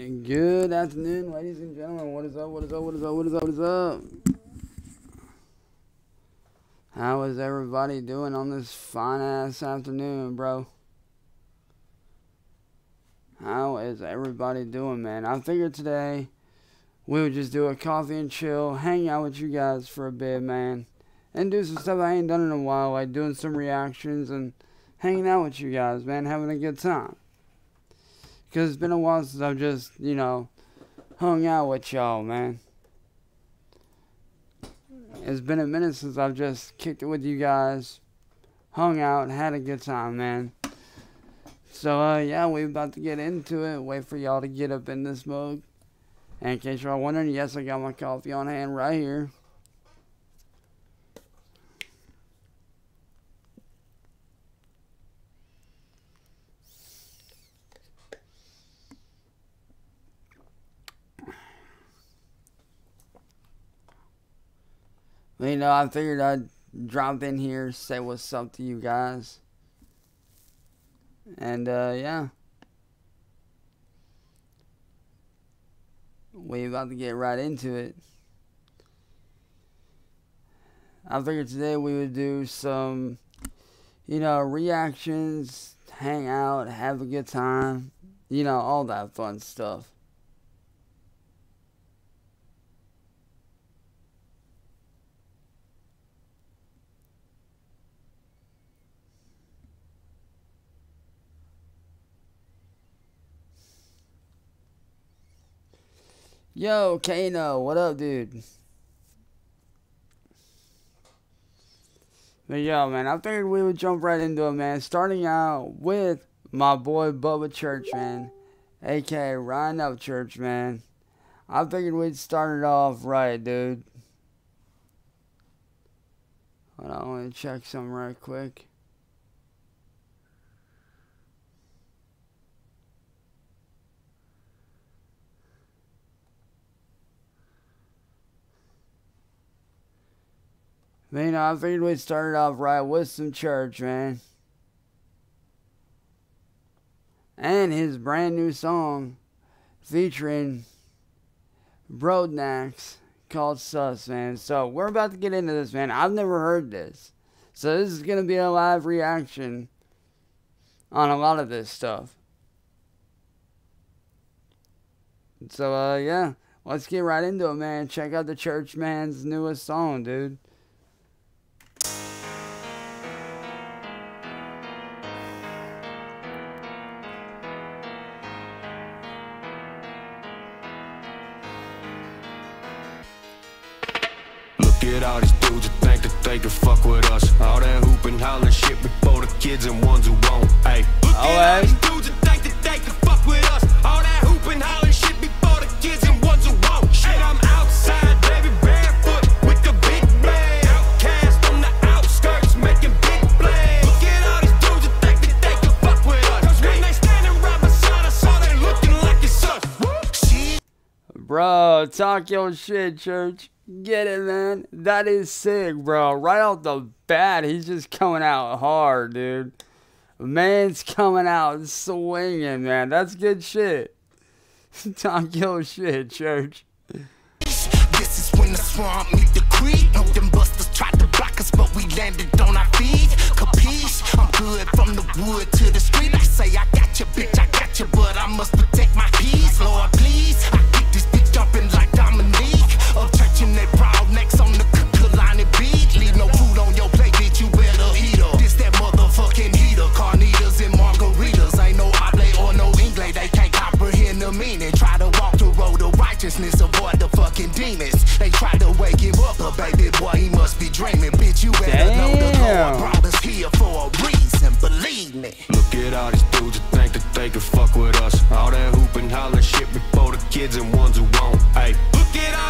Good afternoon, ladies and gentlemen. What is up? What is up? What is up? What is up? What is up? How is everybody doing on this fine ass afternoon, bro? How is everybody doing, man? I figured today we would just do a coffee and chill, hang out with you guys for a bit, man, and do some stuff I ain't done in a while, like doing some reactions and hanging out with you guys, man, having a good time. Because it's been a while since I've just, you know, hung out with y'all, man. It's been a minute since I've just kicked it with you guys, hung out, had a good time, man. So, uh, yeah, we're about to get into it. Wait for y'all to get up in this mug. And in case y'all wondering, yes, I got my coffee on hand right here. You know, I figured I'd drop in here, say what's up to you guys. And, uh, yeah. We about to get right into it. I figured today we would do some, you know, reactions, hang out, have a good time, you know, all that fun stuff. Yo, Kano, what up, dude? But yo, man, I figured we would jump right into it, man. Starting out with my boy Bubba Churchman, aka Ryan Upchurch. I figured we'd start it off right, dude. Hold on, let me check something right quick. Man, I figured we'd start it off right with some church, man. And his brand new song featuring Broadnax called Sus, man. So we're about to get into this, man. I've never heard this. So this is going to be a live reaction on a lot of this stuff. So, uh, yeah. Let's get right into it, man. Check out the church man's newest song, dude. Kids and ones who won't. Hey, look all at all these dudes that think that they can fuck with us. All that hooping, hollering shit before the kids and ones who won't. Shit, I'm outside, baby, barefoot with the big blade. Outcast on the outskirts, making big blades. Look at all these dudes that think that they can fuck with us. Cause when they standing right beside us, all they looking like it's us. Shit. Bro, talk your shit, church. Get it, man. That is sick, bro. Right off the bat, he's just coming out hard, dude. Man's coming out swinging, man. That's good shit. Talk your shit, church. This is when the swamp meet the creek. No, them busters tried to block us, but we landed on our feet. Capiche? I'm good from the wood to the street. I say I got you, bitch, I got you, but I must protect my peace. Lord, please. I keep this bitch jumping like Dominique. Up touching proud necks on the Kalani beat. Leave no food on your plate, bitch, you better eat her. This that motherfucking heater. Carnitas and margaritas. Ain't no oblate or no inglay. They can't comprehend the meaning. Try to walk the road of righteousness, avoid the fucking demons. They try to wake him up, but baby boy, he must be dreaming. Bitch, you better Damn. know the Lord brought us here for a reason. Believe me. Look at all these dudes that think that they can fuck with us. All that hooping, hollering shit before the kids and ones who won't. Hey, look at all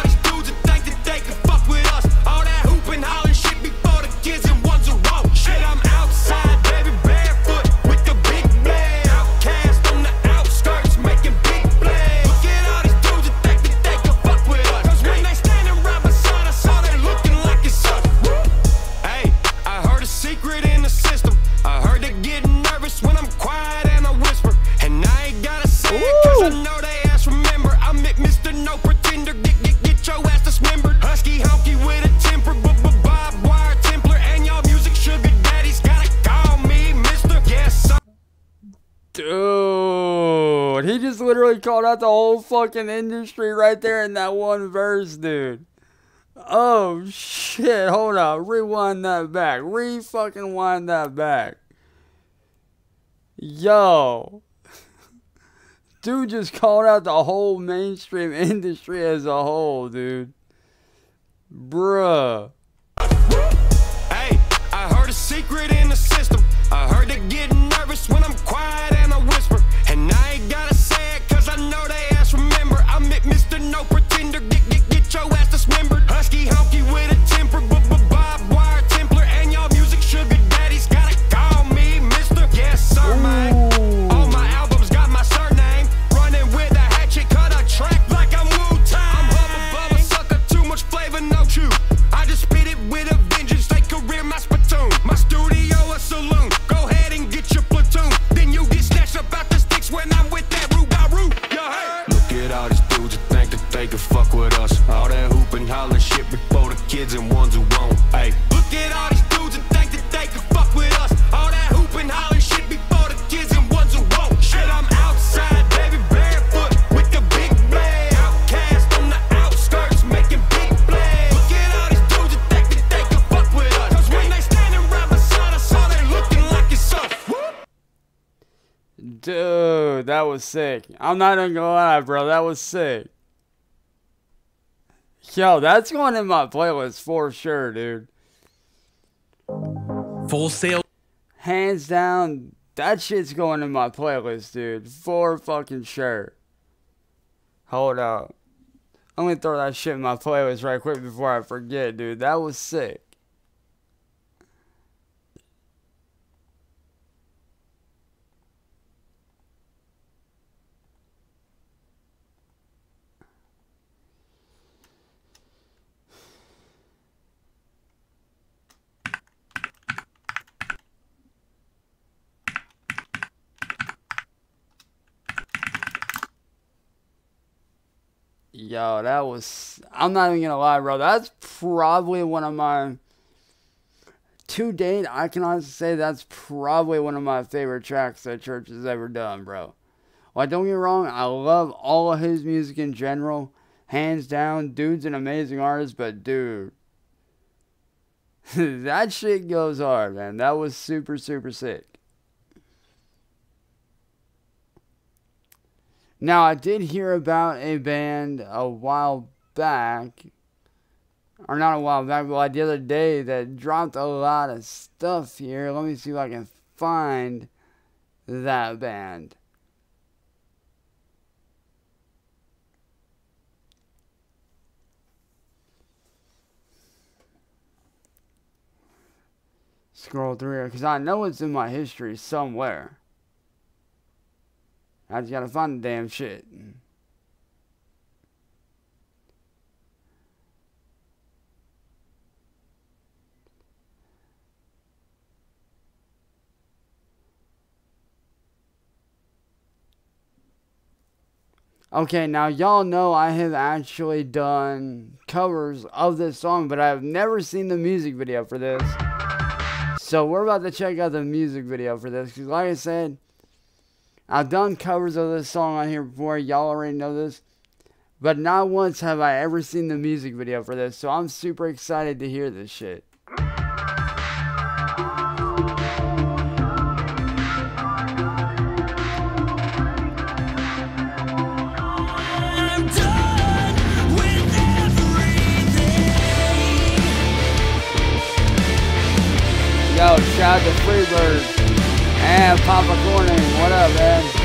literally called out the whole fucking industry right there in that one verse, dude. Oh shit, hold on. Rewind that back. Re fucking wind that back. Yo. Dude just called out the whole mainstream industry as a whole, dude. Bruh. Hey, I heard a secret in the system. I heard nervous when I'm quiet and I whisper. And I ain't gotta say it I know they ass remember. I'm Mr. No Pretender. Get, get, get your ass dismembered. Husky honky with a temper. But, but Bob Wire Templar. And y'all music sugar daddies gotta call me Mr. Yes, sir, man. All was sick. I'm not even gonna lie, bro. That was sick. Yo, that's going in my playlist for sure, dude. Full sale. Hands down, that shit's going in my playlist, dude. For fucking sure. Hold up. I'm gonna throw that shit in my playlist right quick before I forget, dude. That was sick. Yo, that was. I'm not even gonna lie, bro. That's probably one of my. To date, I can honestly say that's probably one of my favorite tracks that Church has ever done, bro. Like, don't get wrong, I love all of his music in general. Hands down, dude's an amazing artist, but dude. that shit goes hard, man. That was super, super sick. Now, I did hear about a band a while back, or not a while back, but like the other day that dropped a lot of stuff here. Let me see if I can find that band. Scroll through here because I know it's in my history somewhere. I just gotta find the damn shit. Okay, now y'all know I have actually done covers of this song, but I've never seen the music video for this. So we're about to check out the music video for this, because like I said, I've done covers of this song on here before. Y'all already know this. But not once have I ever seen the music video for this. So I'm super excited to hear this shit. I'm done with everything. Yo, shout out to Freebird and Papa Corning. What up, man?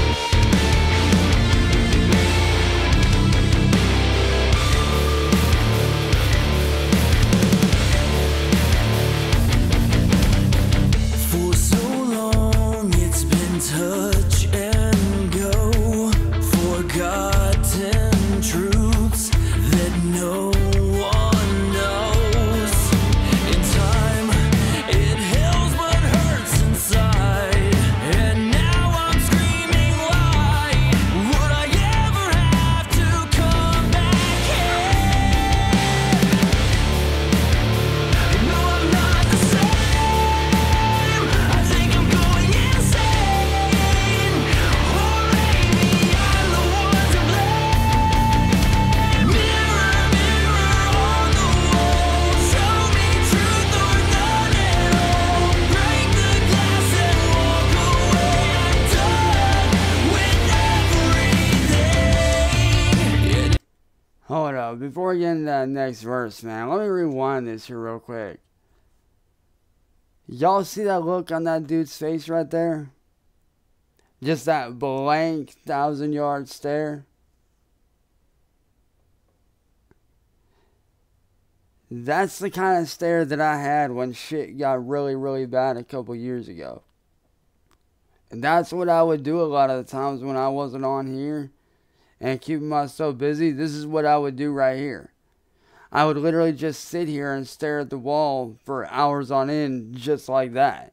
That next verse, man, let me rewind this here real quick. Y'all see that look on that dude's face right there? Just that blank thousand yard stare. That's the kind of stare that I had when shit got really, really bad a couple years ago. And that's what I would do a lot of the times when I wasn't on here and keeping myself busy. This is what I would do right here. I would literally just sit here and stare at the wall for hours on end, just like that.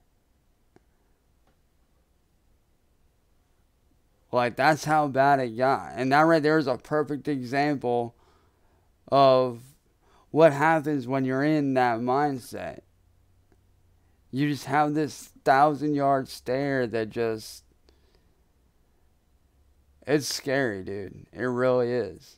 Like, that's how bad it got. And that right there is a perfect example of what happens when you're in that mindset. You just have this thousand yard stare that just. It's scary, dude. It really is.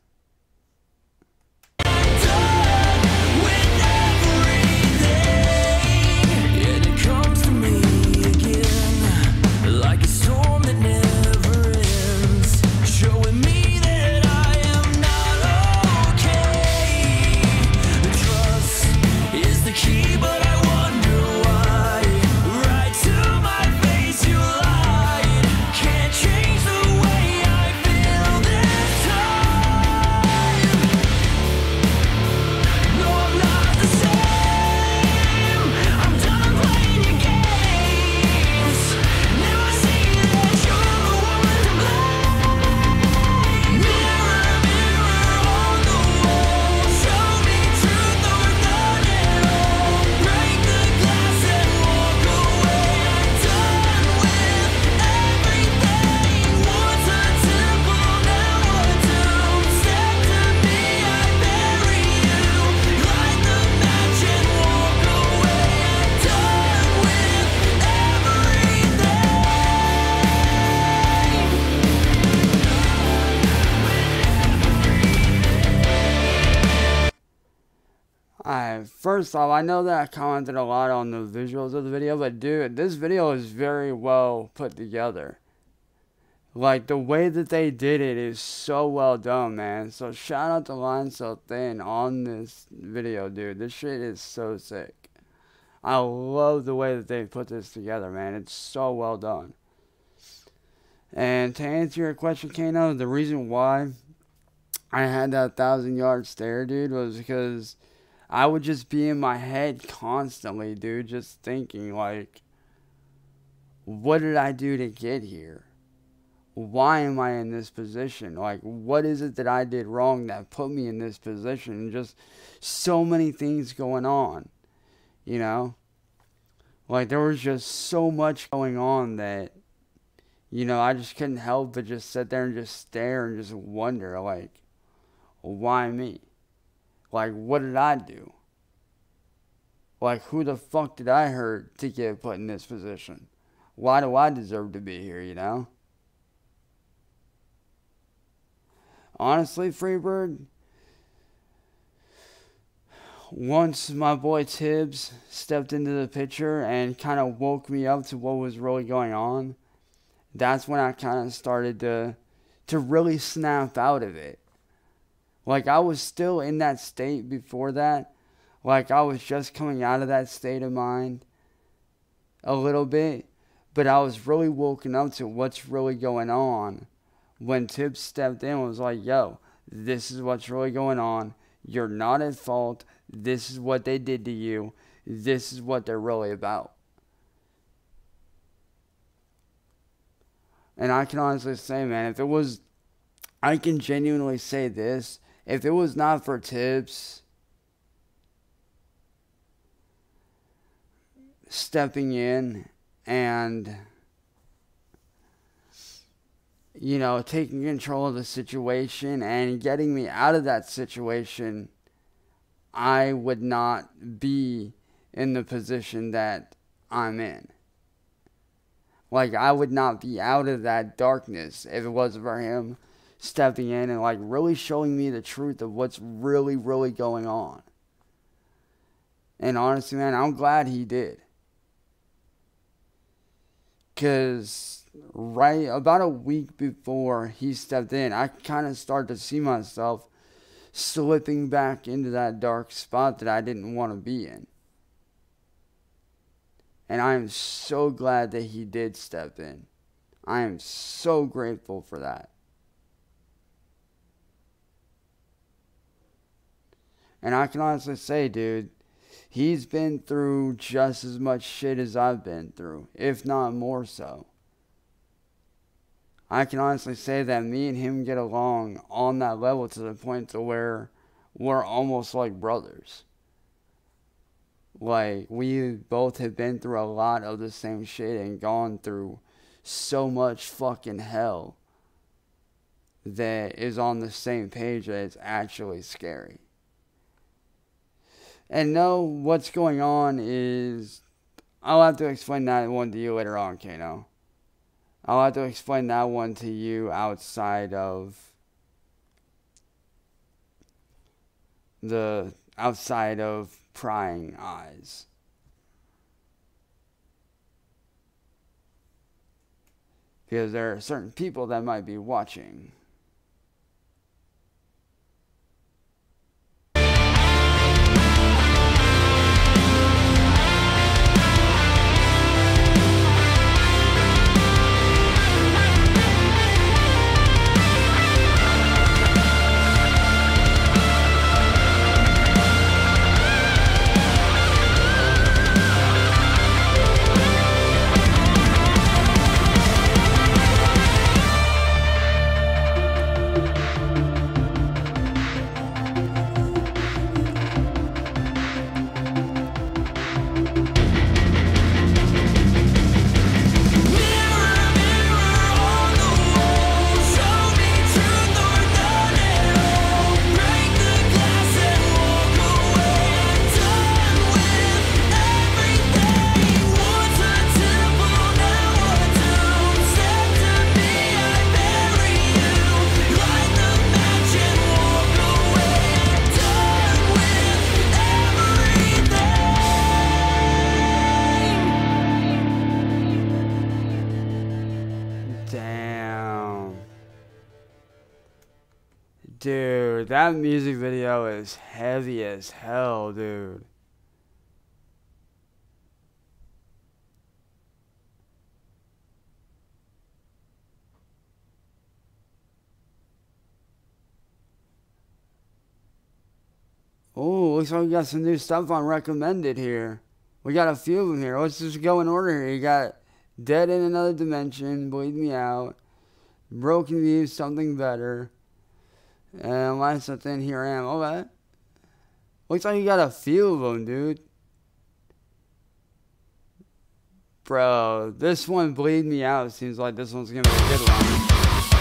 First off, I know that I commented a lot on the visuals of the video, but dude, this video is very well put together. Like, the way that they did it is so well done, man. So, shout out to Line So Thin on this video, dude. This shit is so sick. I love the way that they put this together, man. It's so well done. And to answer your question, Kano, the reason why I had that thousand yard stare, dude, was because I would just be in my head constantly, dude, just thinking, like, what did I do to get here? Why am I in this position? Like, what is it that I did wrong that put me in this position? Just so many things going on, you know? Like, there was just so much going on that, you know, I just couldn't help but just sit there and just stare and just wonder, like, why me? Like, what did I do? Like, who the fuck did I hurt to get put in this position? Why do I deserve to be here, you know? Honestly, Freebird, once my boy Tibbs stepped into the picture and kind of woke me up to what was really going on, that's when I kind of started to to really snap out of it. Like I was still in that state before that. Like I was just coming out of that state of mind a little bit, but I was really woken up to what's really going on when Tibbs stepped in was like, yo, this is what's really going on. You're not at fault. This is what they did to you. This is what they're really about. And I can honestly say, man, if it was, I can genuinely say this. If it was not for Tibbs stepping in and, you know, taking control of the situation and getting me out of that situation, I would not be in the position that I'm in. Like, I would not be out of that darkness if it wasn't for him stepping in and, like, really showing me the truth of what's really, really going on. And honestly, man, I'm glad he did. Because right about a week before he stepped in, I kind of started to see myself slipping back into that dark spot that I didn't want to be in. And I am so glad that he did step in. I am so grateful for that. And I can honestly say, dude, he's been through just as much shit as I've been through, if not more so. I can honestly say that me and him get along on that level to the point to where we're almost like brothers. Like we both have been through a lot of the same shit and gone through so much fucking hell that is on the same page that it's actually scary. And no, what's going on is I'll have to explain that one to you later on, Kano. I'll have to explain that one to you outside of the outside of prying eyes. Because there are certain people that might be watching. As hell, dude. Oh, looks like we got some new stuff on recommended here. We got a few of them here. Let's just go in order here. You got Dead in Another Dimension, Bleed Me Out, Broken View, Something Better, and last something Here I Am. Okay. Looks like you got a few of them, dude. Bro, this one, Bleed Me Out, seems like this one's gonna be a good one.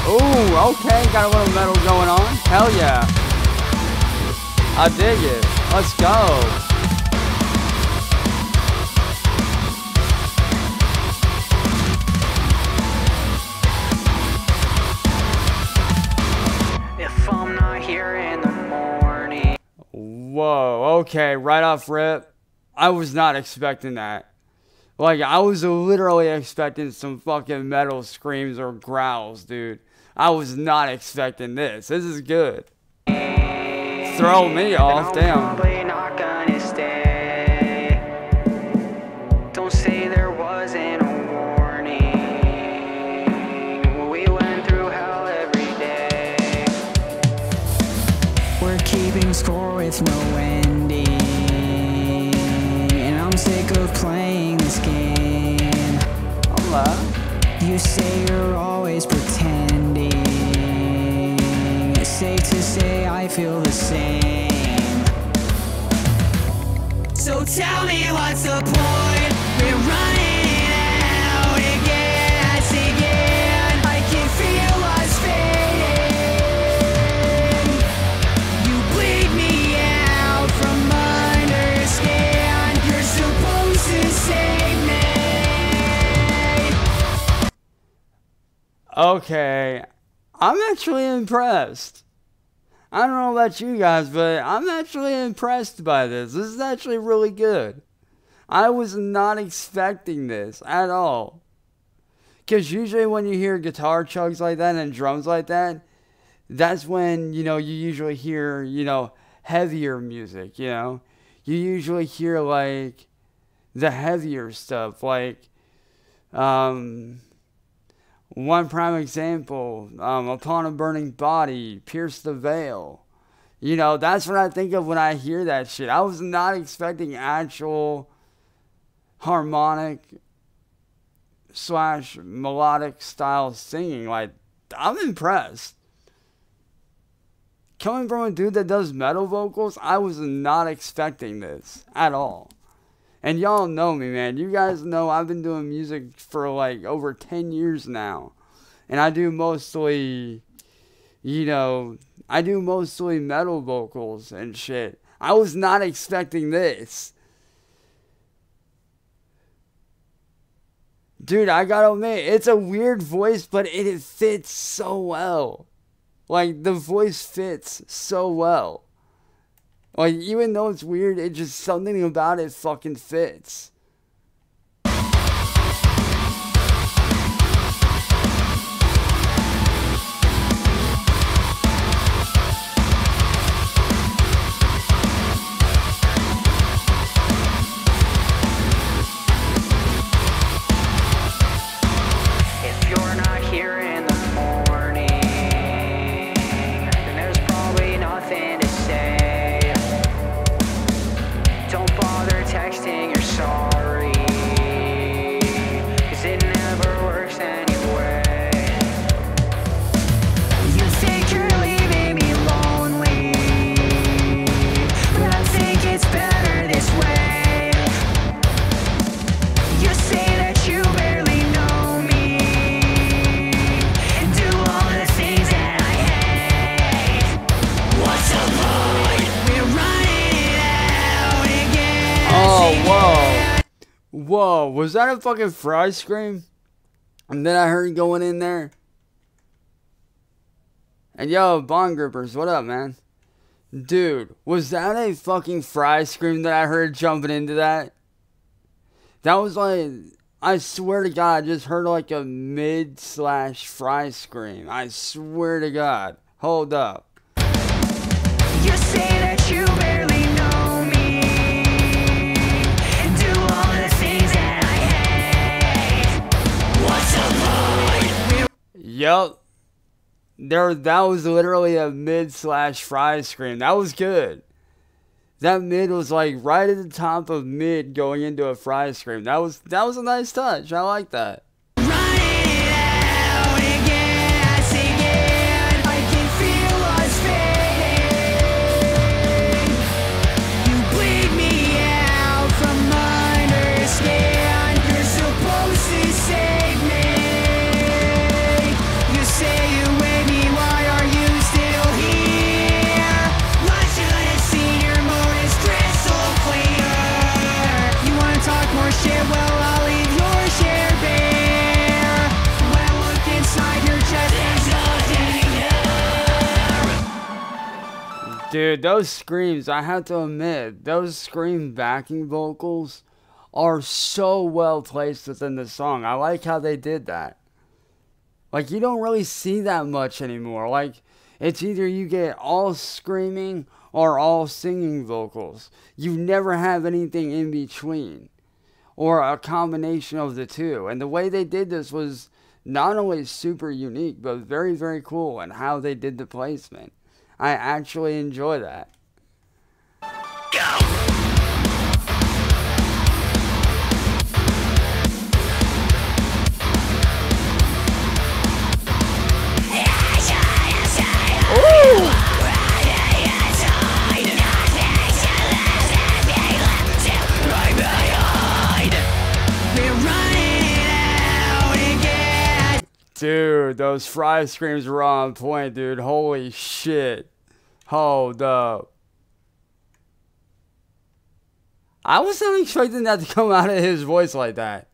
Ooh, okay, got a little metal going on. Hell yeah. I dig it. Let's go. Whoa, okay, right off rip. I was not expecting that. Like, I was literally expecting some fucking metal screams or growls, dude. I was not expecting this. This is good. Throw me off, damn. You say you're always pretending. It's safe to say I feel the same. So tell me what's the point? Okay. I'm actually impressed. I don't know about you guys, but I'm actually impressed by this. This is actually really good. I was not expecting this at all. Because usually when you hear guitar chugs like that and drums like that, that's when you know you usually hear you know heavier music. You know, you usually hear like the heavier stuff, like um, one prime example, um, upon a burning body, pierce the veil. You know, that's what I think of when I hear that shit. I was not expecting actual harmonic slash melodic style singing. Like, I'm impressed. Coming from a dude that does metal vocals, I was not expecting this at all. And y'all know me, man. You guys know I've been doing music for like over 10 years now. And I do mostly, you know, I do mostly metal vocals and shit. I was not expecting this. Dude, I gotta admit, it's a weird voice, but it, it fits so well. Like, the voice fits so well. Like, even though it's weird, it just something about it fucking fits. Whoa. Was that a fucking fry scream? And then I heard going in there. And yo, Bond Grippers, what up, man? Dude, was that a fucking fry scream that I heard jumping into that? That was like, I swear to God, I just heard like a mid slash fry scream. I swear to God. Hold up. Yup. There, that was literally a mid slash fry scream. That was good. That mid was like right at the top of mid going into a fry scream. That was that was a nice touch. I like that. Dude, those screams, I have to admit, those scream backing vocals are so well placed within the song. I like how they did that. Like, you don't really see that much anymore. Like, it's either you get all screaming or all singing vocals. You never have anything in between or a combination of the two. And the way they did this was not only super unique, but very, very cool and how they did the placement. I actually enjoy that. We're Dude, those fry screams were on point, dude. Holy shit. Hold up. I was not expecting that to come out of his voice like that.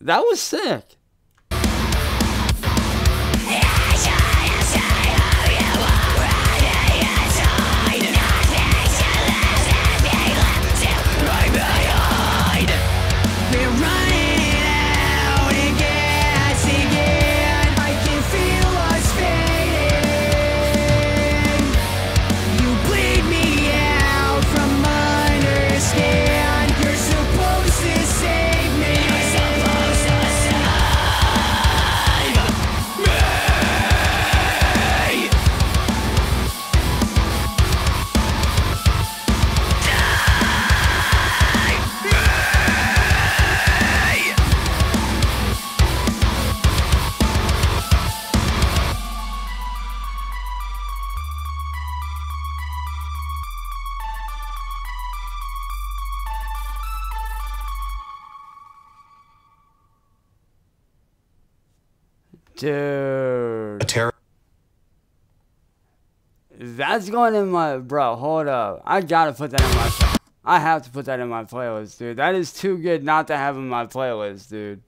That was sick. Dude. terror. That's going in my bro. Hold up, I gotta put that in my. I have to put that in my playlist, dude. That is too good not to have in my playlist, dude.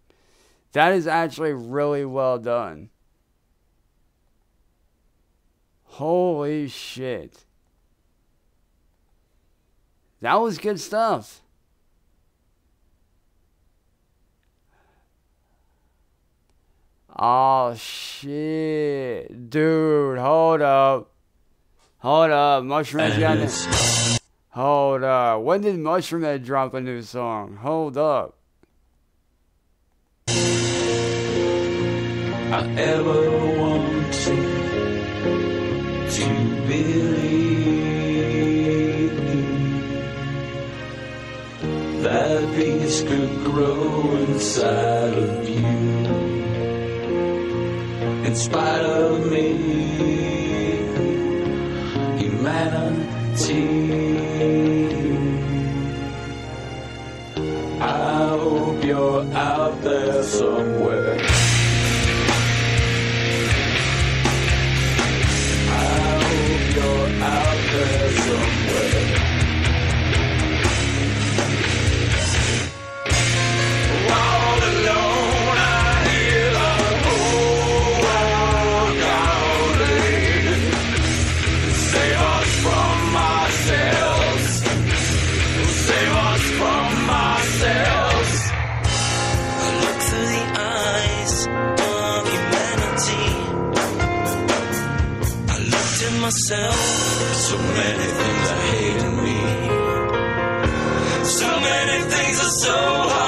That is actually really well done. Holy shit. That was good stuff. Oh shit. Dude, hold up. Hold up. Mushroom got Hold up. When did Mushroomhead drop a new song? Hold up. I ever wanted to believe that peace could grow inside of. In spite of me, humanity. I hope you're out there somewhere. I hope you're out there somewhere. Myself. So many things I hate in me. So many things are so hard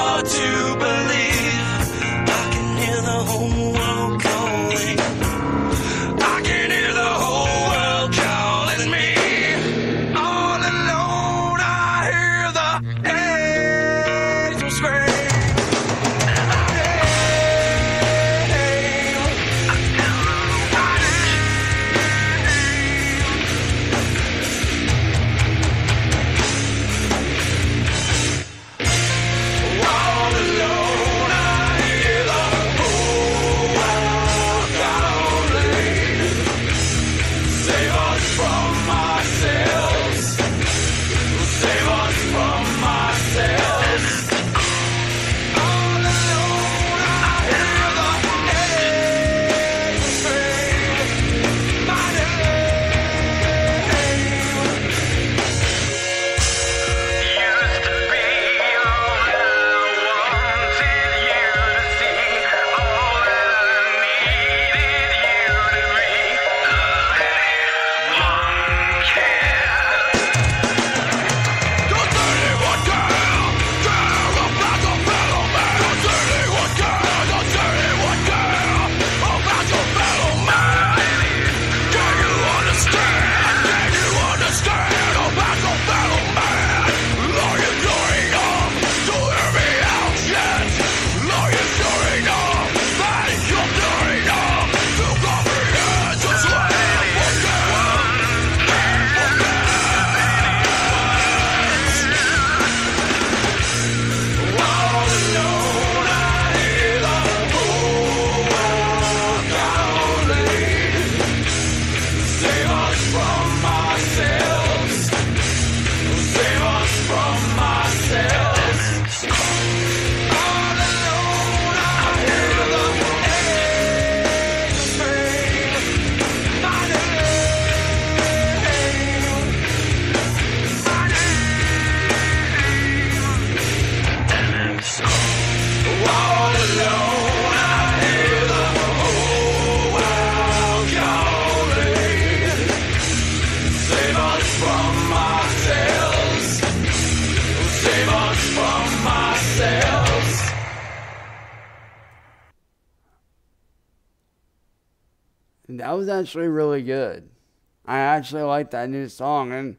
that new song and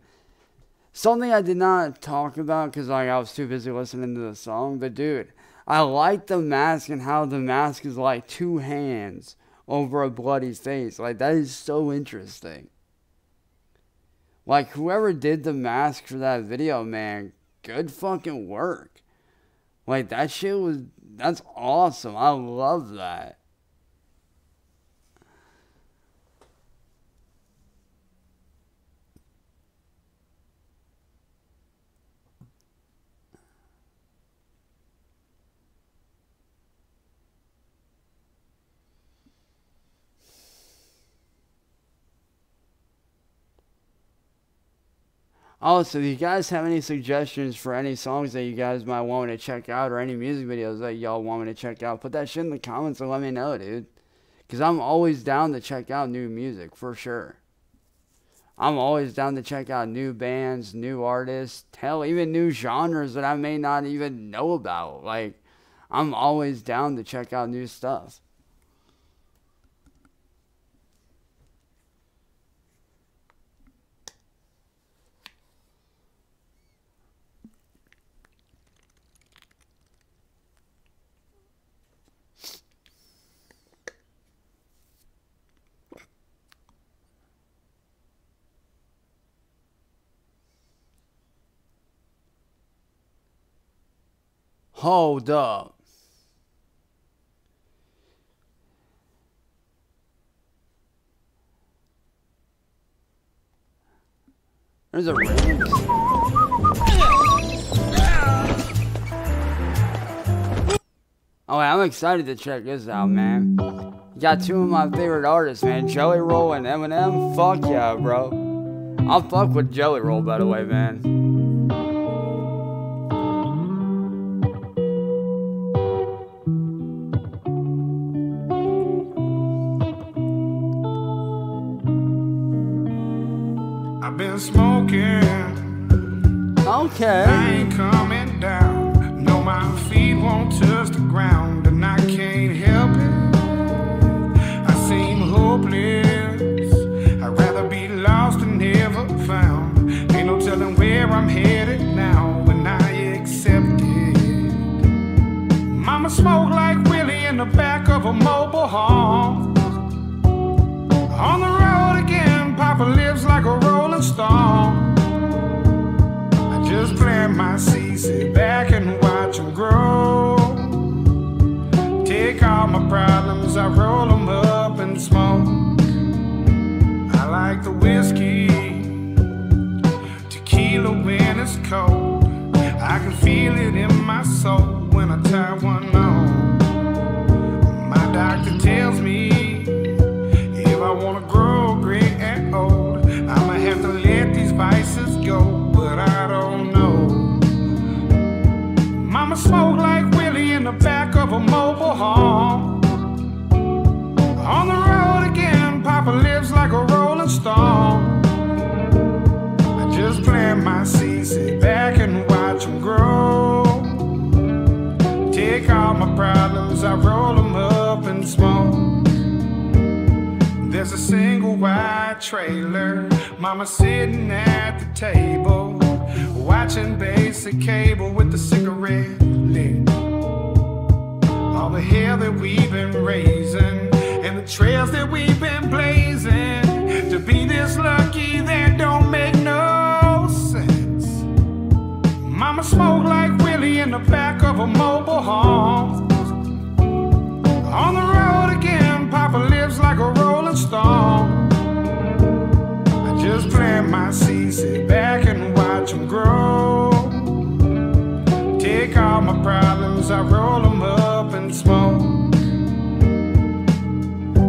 something I did not talk about because like I was too busy listening to the song. But dude, I like the mask and how the mask is like two hands over a bloody face. Like that is so interesting. Like whoever did the mask for that video, man, good fucking work. Like that shit was that's awesome. I love that. Also, if you guys have any suggestions for any songs that you guys might want me to check out or any music videos that y'all want me to check out, put that shit in the comments and let me know, dude. Because I'm always down to check out new music, for sure. I'm always down to check out new bands, new artists, hell, even new genres that I may not even know about. Like, I'm always down to check out new stuff. Hold up. There's a. Oh, I'm excited to check this out, man. You got two of my favorite artists, man. Jelly Roll and Eminem. Fuck yeah, bro. I'll fuck with Jelly Roll, by the way, man. Smoking, I Okay. ain't coming down. No, my feet won't touch the ground, and I can't help it. I seem hopeless. I'd rather be lost than never found. Ain't no telling where I'm headed now, when I accept it. Mama smoke like Willie in the back of a mobile home. I roll them up and smoke. I like the whiskey, tequila when it's cold. I can feel it in my soul when I tie one wide trailer. Mama sitting at the table, watching basic cable with the cigarette lit. All the hell that we've been raising, and the trails that we've been blazing. To be this lucky, that don't make no sense. Mama smoke like Willie in the back of a mobile home. On the road again, Papa lives like a rolling stone. Plant my seeds, sit back and watch them grow. Take all my problems, I roll them up and smoke.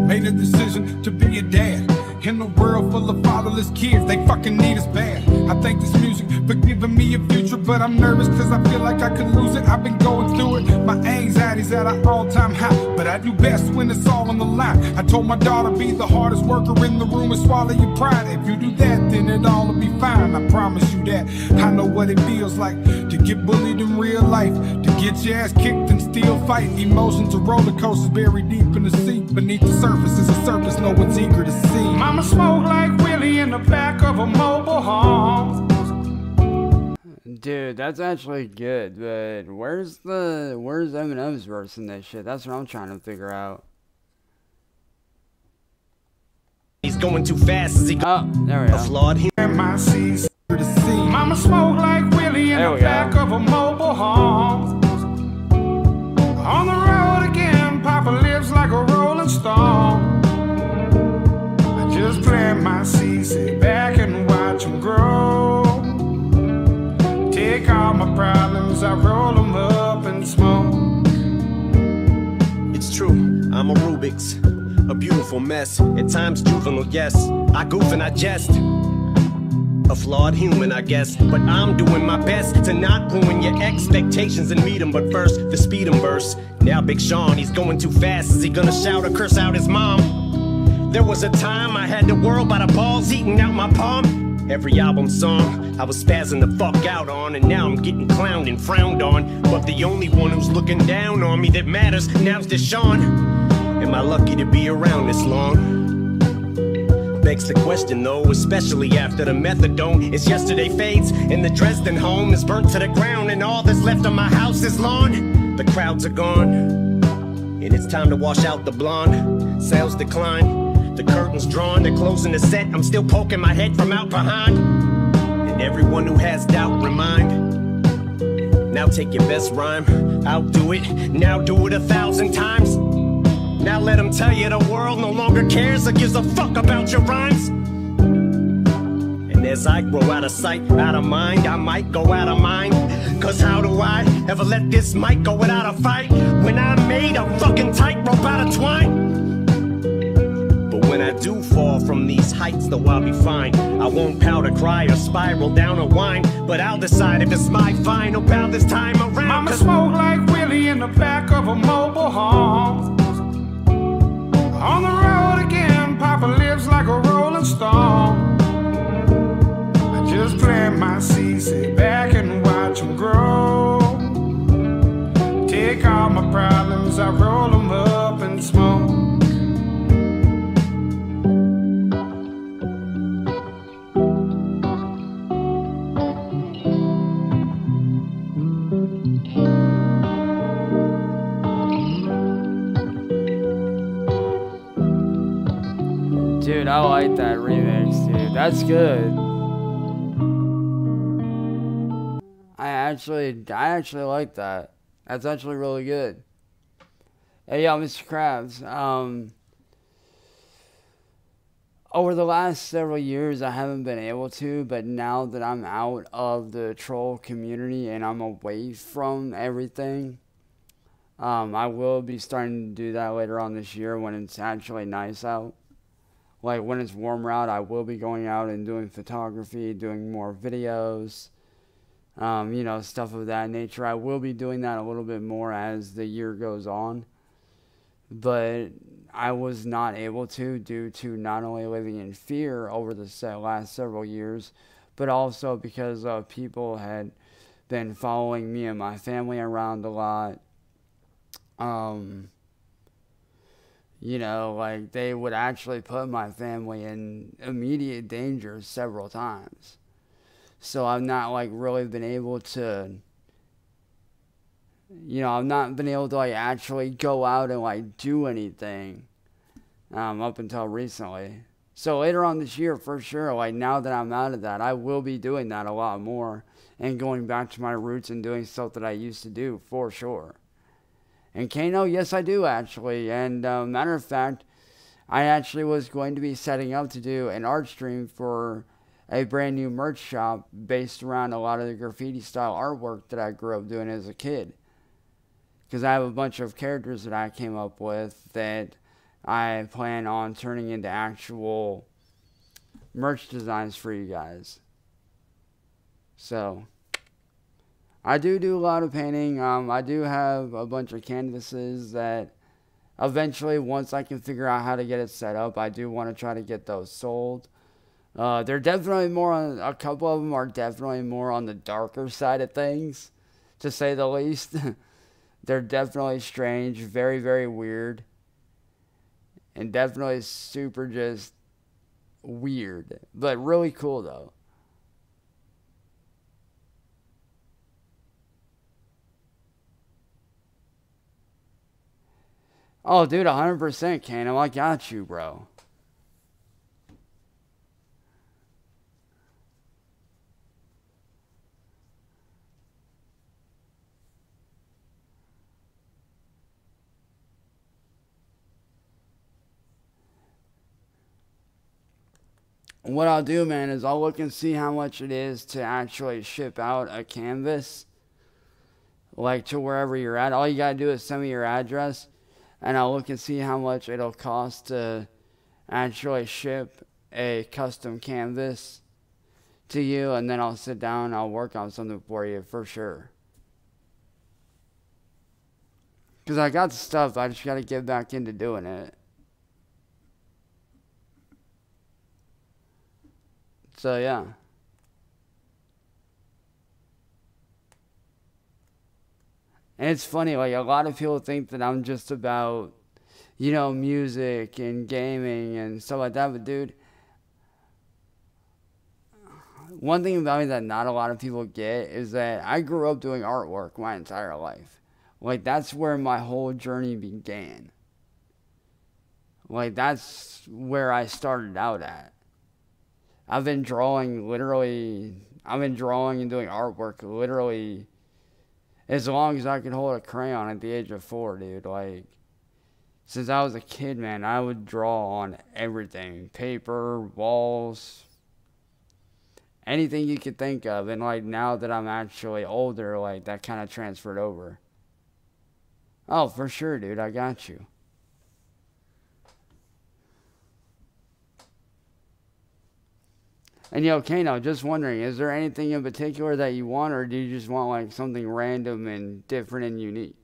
Made a decision to be a dad. In a world full of fatherless kids, they fucking need us bad. I thank this music for giving me a future, but I'm nervous cause I feel like I could lose it. I've been going through it. My anxiety's at an all time high, but I do best when it's all on the line. I told my daughter, be the hardest worker in the room and swallow your pride. If you do that, then it all will be fine. I promise you that. I know what it feels like to get bullied in real life, to get your ass kicked and still fight. Emotions are roller coasters buried deep in the sea. Beneath the surface is a surface no one's eager to see. Mama smoke like Willie in the back of a mobile home. Dude, that's actually good, but where's the where's Eminem's verse in this shit? That's what I'm trying to figure out. He's going too fast as he Oh, there we go. flawed. He And my seeds. to see. Mama smoke like Willie in There the we go. back of a mobile home. On the road again, Papa lives like a rolling stone. Plant my seeds, sit back and watch them grow. Take all my problems, I roll them up and smoke. It's true, I'm a Rubik's, a beautiful mess. At times juvenile, yes. I goof and I jest. A flawed human, I guess. But I'm doing my best to not ruin your expectations and meet meet 'em. But first, the speed 'em burst. Now, Big Sean, he's going too fast. Is he gonna shout or curse out his mom? There was a time I had the world by the balls eating out my palm. Every album song I was spazzing the fuck out on, and now I'm getting clowned and frowned on. But the only one who's looking down on me that matters now's Deshaun. Am I lucky to be around this long? Begs the question though, especially after the methadone is yesterday fades, and the Dresden home is burnt to the ground, and all that's left of my house is lawn. The crowds are gone. And it's time to wash out the blonde. Sales decline. The curtains drawn. They're closing the set. I'm still poking my head from out behind. And everyone who has doubt, remind. Now take your best rhyme. I'll do it. Now do it a thousand times. Now let them tell you the world no longer cares or gives a fuck about your rhymes. And as I grow out of sight, out of mind, I might go out of mind. Cause how do I ever let this mic go without a fight? When I made a fucking tightrope out of twine. I do fall from these heights, though I'll be fine. I won't pout or cry or spiral down or whine. But I'll decide if it's my final bout this time around. Mama smoke like Willie in the back of a mobile home. On the road again, Papa lives like a rolling stone. I just plant my seeds, sit back and watch them grow. Take all my problems, I roll them up and smoke. Like that remix, dude. That's good. I actually, I actually like that. That's actually really good. Hey, yo, Mr. Krabs. Um, over the last several years, I haven't been able to, but now that I'm out of the troll community and I'm away from everything, um, I will be starting to do that later on this year when it's actually nice out like when it's warmer out, I will be going out and doing photography, doing more videos, um, you know, stuff of that nature. I will be doing that a little bit more as the year goes on, but I was not able to due to not only living in fear over the last several years, but also because uh, people had been following me and my family around a lot. Um, you know, like they would actually put my family in immediate danger several times. So I've not like really been able to you know, I've not been able to like actually go out and like do anything um up until recently. So later on this year for sure, like now that I'm out of that, I will be doing that a lot more and going back to my roots and doing stuff that I used to do for sure. And Kano, yes, I do actually. And uh, matter of fact, I actually was going to be setting up to do an art stream for a brand new merch shop based around a lot of the graffiti style artwork that I grew up doing as a kid. Because I have a bunch of characters that I came up with that I plan on turning into actual merch designs for you guys. So. I do do a lot of painting. Um, I do have a bunch of canvases that eventually, once I can figure out how to get it set up, I do want to try to get those sold. Uh, they're definitely more on, a couple of them are definitely more on the darker side of things, to say the least. they're definitely strange, very, very weird, and definitely super just weird, but really cool though. Oh, dude, 100% Kano. I got you, bro. What I'll do, man, is I'll look and see how much it is to actually ship out a canvas, like to wherever you're at. All you gotta do is send me your address and I'll look and see how much it'll cost to actually ship a custom canvas to you, and then I'll sit down. I'll work on something for you for sure. Cause I got stuff. I just gotta get back into doing it. So yeah. And it's funny, like a lot of people think that I'm just about, you know, music and gaming and stuff like that. But dude, one thing about me that not a lot of people get is that I grew up doing artwork my entire life. Like that's where my whole journey began. Like that's where I started out at. I've been drawing literally I've been drawing and doing artwork literally as long as I could hold a crayon at the age of four, dude. Like, since I was a kid, man, I would draw on everything paper, walls, anything you could think of. And, like, now that I'm actually older, like, that kind of transferred over. Oh, for sure, dude. I got you. And yo, Kano, just wondering, is there anything in particular that you want, or do you just want like something random and different and unique?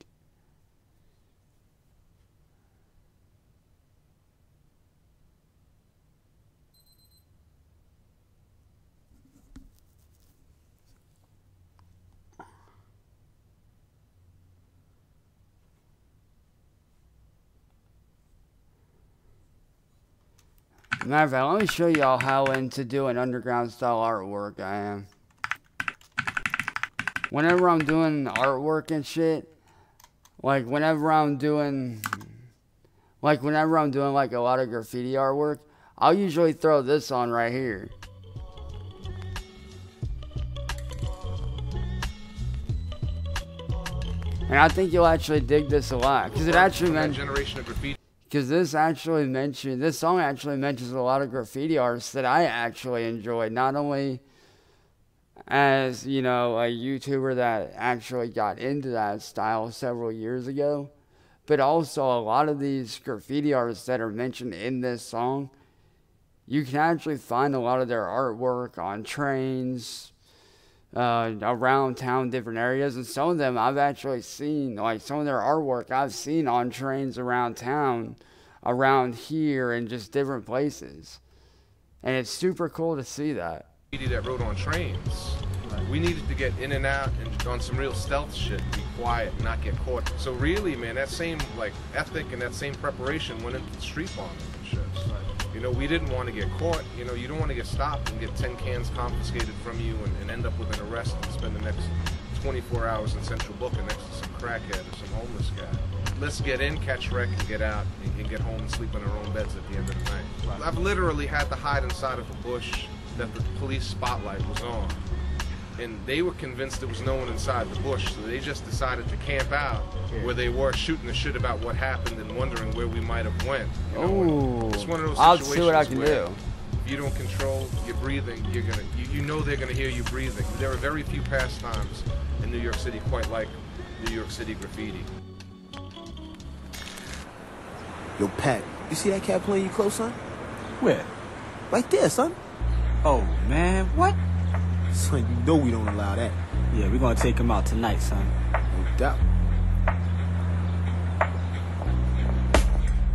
Matter of fact, let me show y'all how into doing underground style artwork I am. Whenever I'm doing artwork and shit, like whenever I'm doing, like whenever I'm doing like a lot of graffiti artwork, I'll usually throw this on right here. And I think you'll actually dig this a lot because it actually meant generation of graffiti. Because this actually mentioned this song actually mentions a lot of graffiti artists that I actually enjoy. Not only as you know a YouTuber that actually got into that style several years ago, but also a lot of these graffiti artists that are mentioned in this song. You can actually find a lot of their artwork on trains, uh, around town, different areas, and some of them I've actually seen, like some of their artwork I've seen on trains around town, around here, and just different places. And it's super cool to see that. that rode on trains. We needed to get in and out and on some real stealth shit, be quiet, not get caught. So really, man, that same like ethic and that same preparation went into the street bombing and shit. You know, we didn't want to get caught. You know, you don't want to get stopped and get 10 cans confiscated from you and, and end up with an arrest and spend the next 24 hours in Central Booking next to some crackhead or some homeless guy. Let's get in, catch wreck, and get out and, and get home and sleep in our own beds at the end of the night. I've literally had to hide inside of a bush that the police spotlight was on and they were convinced there was no one inside the bush, so they just decided to camp out where they were shooting the shit about what happened and wondering where we might have went. You know, Ooh, it's one of those I'll see what I can where do. If you don't control your breathing, you're gonna you, you know they're gonna hear you breathing. There are very few pastimes in New York City quite like New York City graffiti. Yo, Pat, you see that cat playing you close, son? Where? Right there, son. Oh, man, what? Son, you know we don't allow that. Yeah, we're gonna take him out tonight, son. No doubt.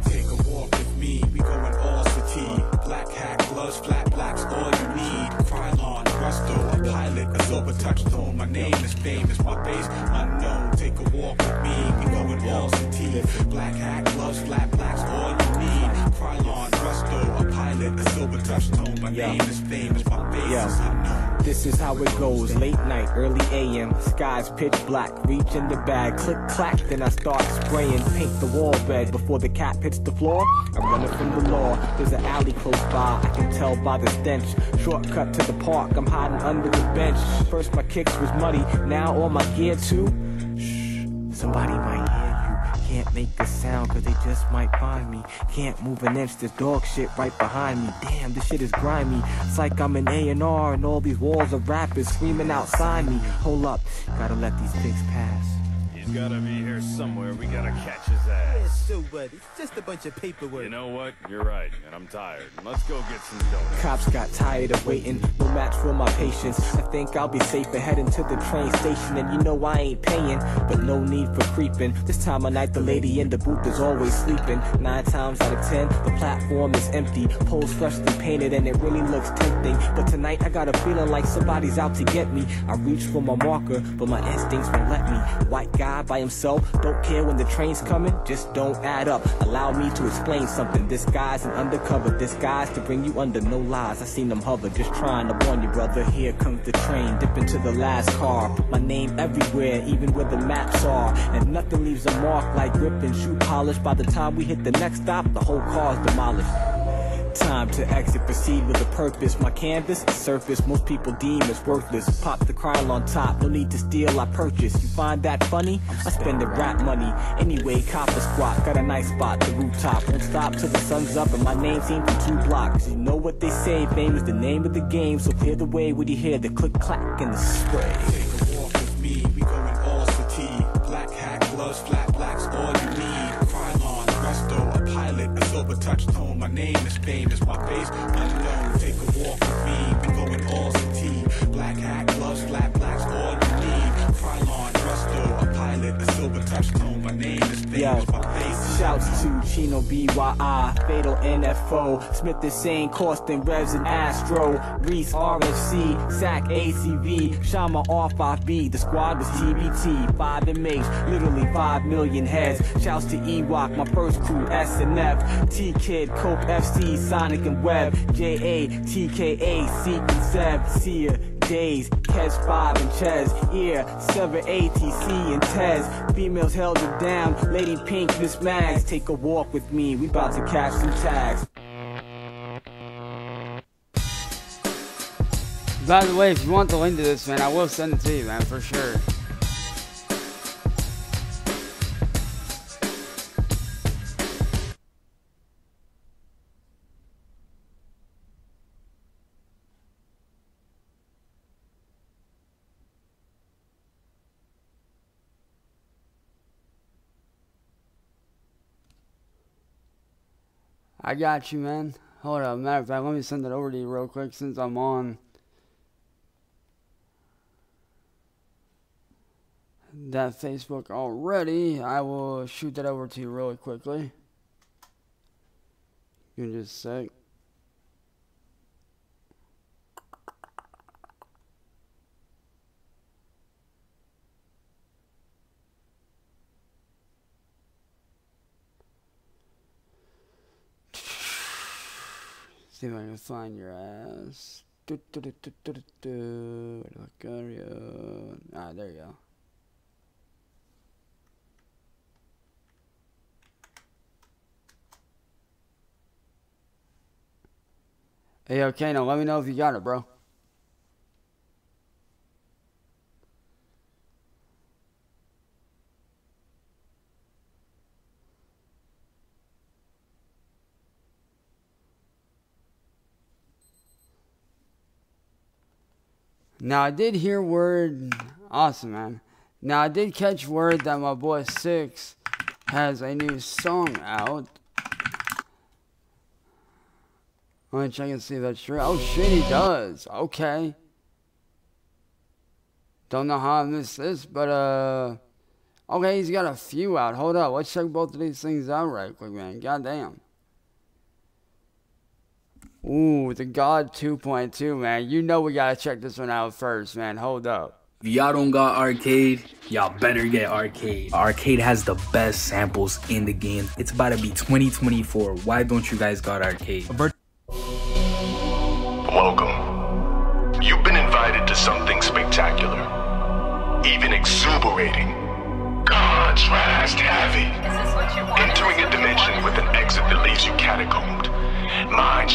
Take a walk with me, we going all city. Black hat, gloves, flat blacks, all you need. Krylon, Rusto, a pilot, a Zoba touchstone. My name is famous, my base unknown. Take a walk with me, we going all city. Black hat, gloves, flat blacks, all you need. Krylon, Rusto, a pilot, a Zoba touchstone. My Yeah. name is famous, my base Yeah. is unknown. This is how it goes. Late night, early AM, skies pitch black. Reach in the bag, click clack, then I start spraying. Paint the wall red before the cat hits the floor. I'm running from the law. There's an alley close by, I can tell by the stench. Shortcut to the park, I'm hiding under the bench. First my kicks was muddy, now all my gear too. Shh, somebody might. Can't make a sound cause they just might find me. Can't move an inch, there's dog shit right behind me. Damn, this shit is grimy. It's like I'm an A&R and all these walls of rappers screaming outside me. Hold up, gotta let these pics pass. He's gotta be here somewhere. We gotta catch his ass. Yeah, so what? It's just a bunch of paperwork. You know what? You're right, and I'm tired. Let's go get some donuts. Cops got tired of waiting, no match for my patience. I think I'll be safer heading to the train station, and you know I ain't paying, but no need for creeping. This time of night, the lady in the booth is always sleeping. Nine times out of ten, the platform is empty, poles freshly painted, and it really looks tempting. But tonight, I got a feeling like somebody's out to get me. I reach for my marker, but my instincts won't let me. White guy by himself, don't care when the train's coming, just don't add up. Allow me to explain something. This guy's an undercover, this guy's to bring you under, no lies. I seen them hover, just trying to warn you, brother. Here comes the train, dip into the last car. Put my name everywhere, even where the maps are. And nothing leaves a mark like and shoe polish. By the time we hit the next stop, the whole car's demolished. Time to exit, proceed with a purpose. My canvas is surface, most people deem as worthless. Pop the crown on top, no need to steal, I purchase. You find that funny? I spend the rap money. Anyway, copper squat, got a nice spot, the rooftop. Won't stop till the sun's up, and my name seen from two blocks. You know what they say, fame is the name of the game. So clear the way when you hear the click clack and the spray. Touch tone. My name is famous, my face unknown. Take a walk with me, we going all city. Black hat, gloves, flat blacks, all you need. Krylon, Rusto, a pilot, a silver touch tone. My name is famous, Yo, my face shouts to Chino BYI, Fatal NFO, Smith is saying Corsten Revs and Astro, Reese RFC, Sack ACV, Shama R5B, the squad was TBT, 5 inmates, literally 5 million heads. Shouts to Ewok, my first crew, SNF, T Kid, Cope FC, Sonic and Web, JA, TKA, Seek and Seb, Seer, Days, Catch 5 and Ches, Ear, Sever ATC and Tez. Females held it down, Lady Pink, Miss Mags. Take a walk with me, we about to catch some tags. By the way, if you want the link to this, man, I will send it to you, man, for sure. I got you, man. Hold up. Matter of fact, let me send it over to you real quick since I'm on. that Facebook already. I will shoot that over to you really quickly. You just a sec. See if I can find your ass. Do, do, do, do, do, do, do. Where the fuck are you? Ah, there you go. Hey, okay, now let me know if you got it, bro. Now I did hear word, awesome man. Now I did catch word that my boy Six has a new song out. Let me check and see if that's true. Oh shit, he does. Okay. Don't know how I missed this, but uh, okay, he's got a few out. Hold up, let's check both of these things out right quick, man. Goddamn. Ooh, the God 2.2, man. You know we gotta check this one out first, man. Hold up. If y'all don't got arcade, y'all better get arcade. Arcade has the best samples in the game. It's about to be 2024. Why don't you guys got arcade? Welcome.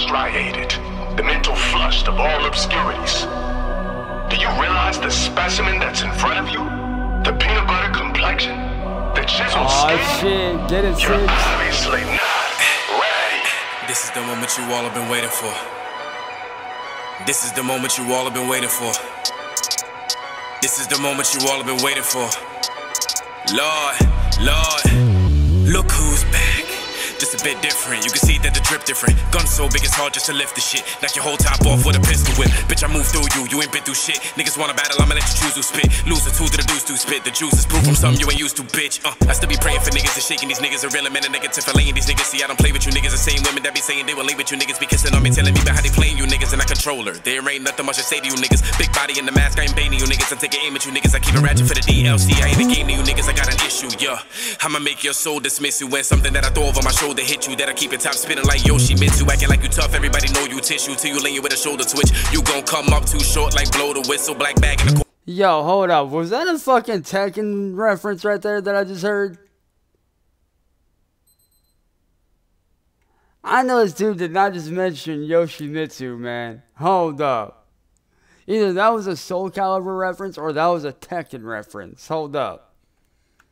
Striated, the mental flushed of all obscurities. Do you realize the specimen that's in front of you? The peanut butter complexion? The chiseled Aw, skin? shit. Get it, You're Six. obviously not ready. This is the moment you all have been waiting for. This is the moment you all have been waiting for. This is the moment you all have been waiting for. Lord, Lord, look who's back. Just a bit different. You can see that the drip different. Gun so big it's hard just to lift the shit. Knock your whole top off with a pistol whip. Bitch, I move through you. You ain't been through shit. Niggas wanna battle, I'ma let you choose who spit. Lose a two to the deuce to spit. The juice is proof from something you ain't used to, bitch. Uh, I still be praying for niggas and shaking these niggas are real. I'm in a negative for laying these niggas. See, I don't play with you niggas. The same women that be saying they will lay with you niggas. Be kissing on me, telling me about how they playing you niggas. And I control her. There ain't nothing much to say to you niggas. Big body in the mask, I ain't baiting you niggas. I'm taking aim at you niggas. I keep it ratchet for the DLC. I ain't a game to you niggas. I got an issue, yeah. I'ma make your soul dismiss you when something that I throw over my shoulder hit you. That I keep it top spinning like Yoshimitsu. Acting like you tough, everybody know you tissue. Till you lay you with a shoulder twitch. You gon' come up too short like blow the whistle. Black bag in the. Yo, hold up. Was that a fucking Tekken reference right there that I just heard? I know this dude did not just mention Yoshimitsu, man. Hold up. Either that was a Soul Calibur reference or that was a Tekken reference. Hold up.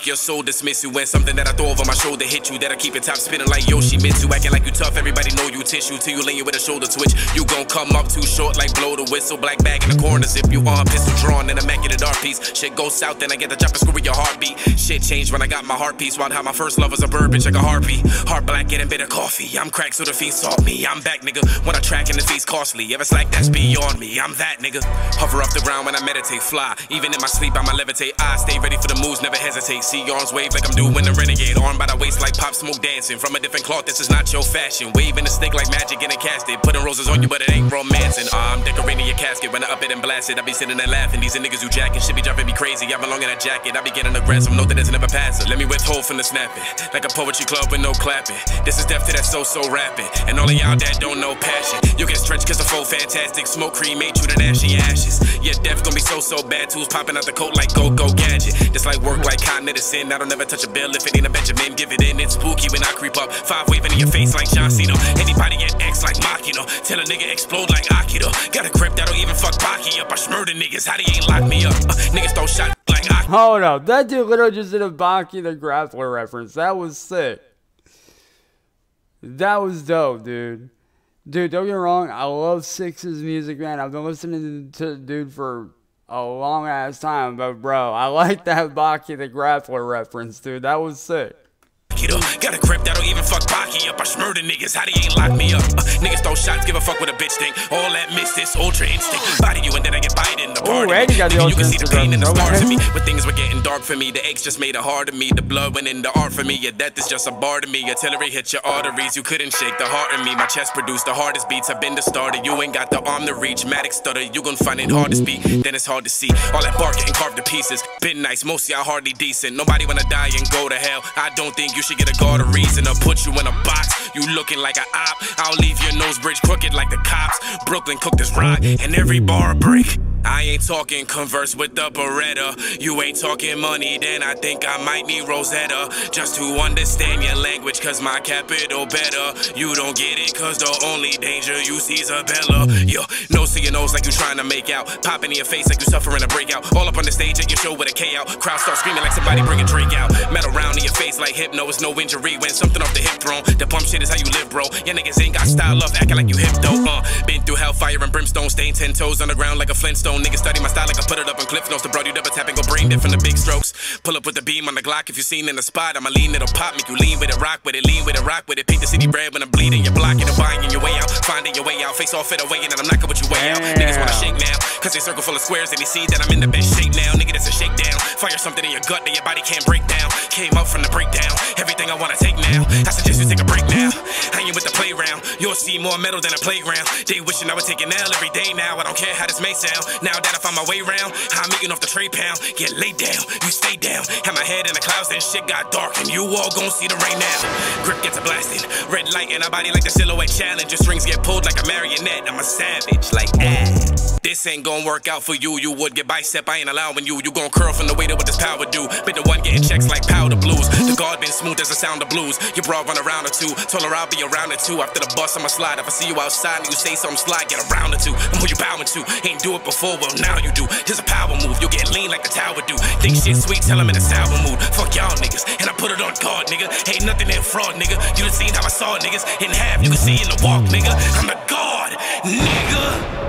Your soul dismiss you when something that I throw over my shoulder hit you. That I keep it top spinning like Yoshimitsu. Acting like you tough, everybody know you tissue. Till you you with a shoulder twitch. You gon' come up too short like blow the whistle. Black bag in the corner, zip you on. Pistol drawn in and immaculate art piece. Shit goes south, then I get the chopper screw with your heartbeat. Shit changed when I got my heart piece. Wild how my first love was a bird, bitch, like a harpy. Heart black, getting bitter coffee. I'm cracked, so the fiends sought me. I'm back, nigga. When I track and the fees costly. Ever slack, that's beyond me. I'm that nigga. Hover off the ground when I meditate, fly. Even in my sleep, I'ma levitate. I stay ready for the moves, never hesitate. See arms wave like I'm doing a renegade. Arm by the waist like pop smoke dancing. From a different cloth, this is not your fashion. Waving a stick like magic in a casket. Putting roses on you, but it ain't romancing. Ah, I'm decorating your casket when I up it and blast it. I be sitting there laughing. These are niggas who jacking should be driving me crazy. I belong in a jacket. I be getting aggressive. Know that it's never passing. Let me withhold from the snapping. Like a poetry club with no clapping. This is death to that so so rapping. And all of y'all that don't know passion. You get stretched cause the full fantastic. Smoke cremate you to ashy ashes. Yeah, death gonna be so so bad. Tools popping out the coat like go go gadget. This like work like medicine. I don't ever touch a bill if it ain't a Benjamin. Give it in. It's spooky when I creep up. Five waving in your face like John Cena. Anybody get X like Makino. Tell a nigga explode like Akido. Got a grip that'll even fuck Baki up. I smurder niggas. How they ain't lock me up? Uh, niggas throw shot like Akido. Hold up. That dude literally just did a Baki the Grappler reference. That was sick. That was dope, dude. Dude, don't get me wrong. I love Six's music, man. I've been listening to the dude for a long ass time, but bro, I like that Baki the Grappler reference, dude. That was sick. Akido. Got a grip that'll even fuck Baki up. I smurder niggas. How they ain't lock me up? Uh, niggas throw shots. Give a fuck with a bitch think. All that miss this ultra instinct. Body you and then I get biting the part Ooh, and you got the Nigga, you can see the pain in the stars of me. But things were getting dark for me. The aches just made it hard to me. The blood went in the art for me. Your death is just a bar to me. Artillery hit your arteries. You couldn't shake the heart in me. My chest produced the hardest beats. I've been the starter. You ain't got the arm to reach. Matic stutter. You gon' find it hard to speak. Then it's hard to see. All that bark getting carved to pieces. Been nice. Most y'all hardly decent. Nobody wanna die and go to hell. I don't think you should get a guard a reason to put you in a box. You looking like an op. I'll leave your nose bridge crooked like the cops. Brooklyn cooked this rock and every bar a brick. I ain't talking converse with the Beretta. You ain't talking money, then I think I might need Rosetta. Just to understand your language, cause my capital better. You don't get it, cause the only danger you see is a Bella. Yo, nose to your nose like you trying to make out. Popping in your face like you suffering a breakout. All up on the stage at your show with a K out. Crowd start screaming like somebody bring a drink out. Metal round in your face like hypno. It's no injury when something off the hip thrown. The pump shit is how you live, bro. Your niggas ain't got style love, acting like you hip though. Uh, been through hellfire and brimstone, staying ten toes on the ground like a Flintstone. Niggas study my style like I put it up on Cliff Notes. The broad you double tapping, go brain dead from the big strokes. Pull up with the beam on the Glock if you seen in the spot. I'ma lean, it'll pop, make you lean with it, rock with it, lean with it, rock with it. Paint the city red when I'm bleeding. You're blocking and buying your way out, finding your way out. Face off, fit away, and I'm knocking what you way out. Niggas wanna shake now, cause they circle full of squares and they see that I'm in the best shape now. Nigga, that's a shakedown. Fire something in your gut that your body can't break down. Came up from the breakdown. Everything I wanna take now. I suggest you take a break now. Hanging with the playground. You'll see more metal than a playground. They wishing I would take an L every day now. I don't care how this may sound. Now that I find my way round, I'm eating off the tray pound. Get laid down, you stay down. Had my head in the clouds, then shit got dark, and you all gon' see the rain now. Grip gets a blasting. Red light in our body like the silhouette challenge. Your strings get pulled like a marionette. I'm a savage, like ah. This ain't gon' work out for you. You would get bicep, I ain't allowing you. You gon' curl from the weight of what this power do. Been the one getting checks like powder blues. The guard been smooth as the sound of blues. Your bra run around or two. Told her I'll be around it two. After the bus, I'ma slide. If I see you outside and you say something slide, get around or two. I'm who you bowing to. Ain't do it before, well now you do. Here's a power move. You'll get lean like the tower do. Think shit sweet, tell him in a sour mood. Fuck y'all niggas. And I put it on guard, nigga. Ain't nothing in fraud, nigga. You done seen how I saw niggas in half. You can see in the walk, nigga. I'm the god, nigga.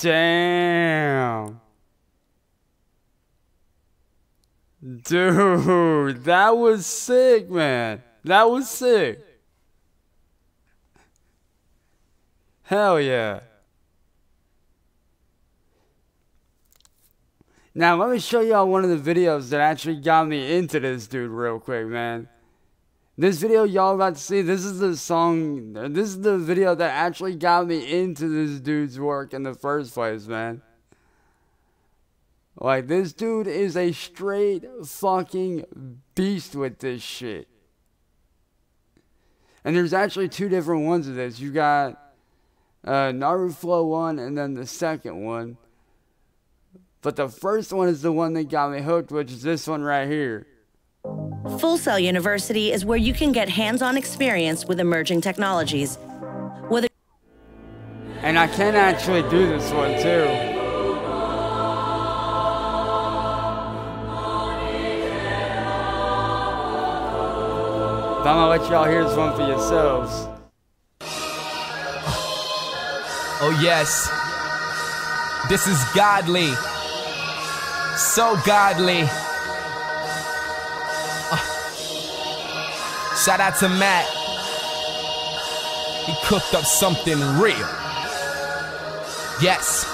Damn. Dude, that was sick, man. That was sick. Hell yeah. Now, let me show y'all one of the videos that actually got me into this dude real quick, man. This video y'all about to see, this is the song, this is the video that actually got me into this dude's work in the first place, man. Like, this dude is a straight fucking beast with this shit. And there's actually two different ones of this. You got uh, Naru Flow 1 and then the second one. But the first one is the one that got me hooked, which is this one right here. Full Sail University is where you can get hands on experience with emerging technologies. Whether And I can actually do this one too. But I'm gonna let y'all hear this one for yourselves. Oh, yes. This is godly. So godly. Uh, shout out to Matt. He cooked up something real. Yes.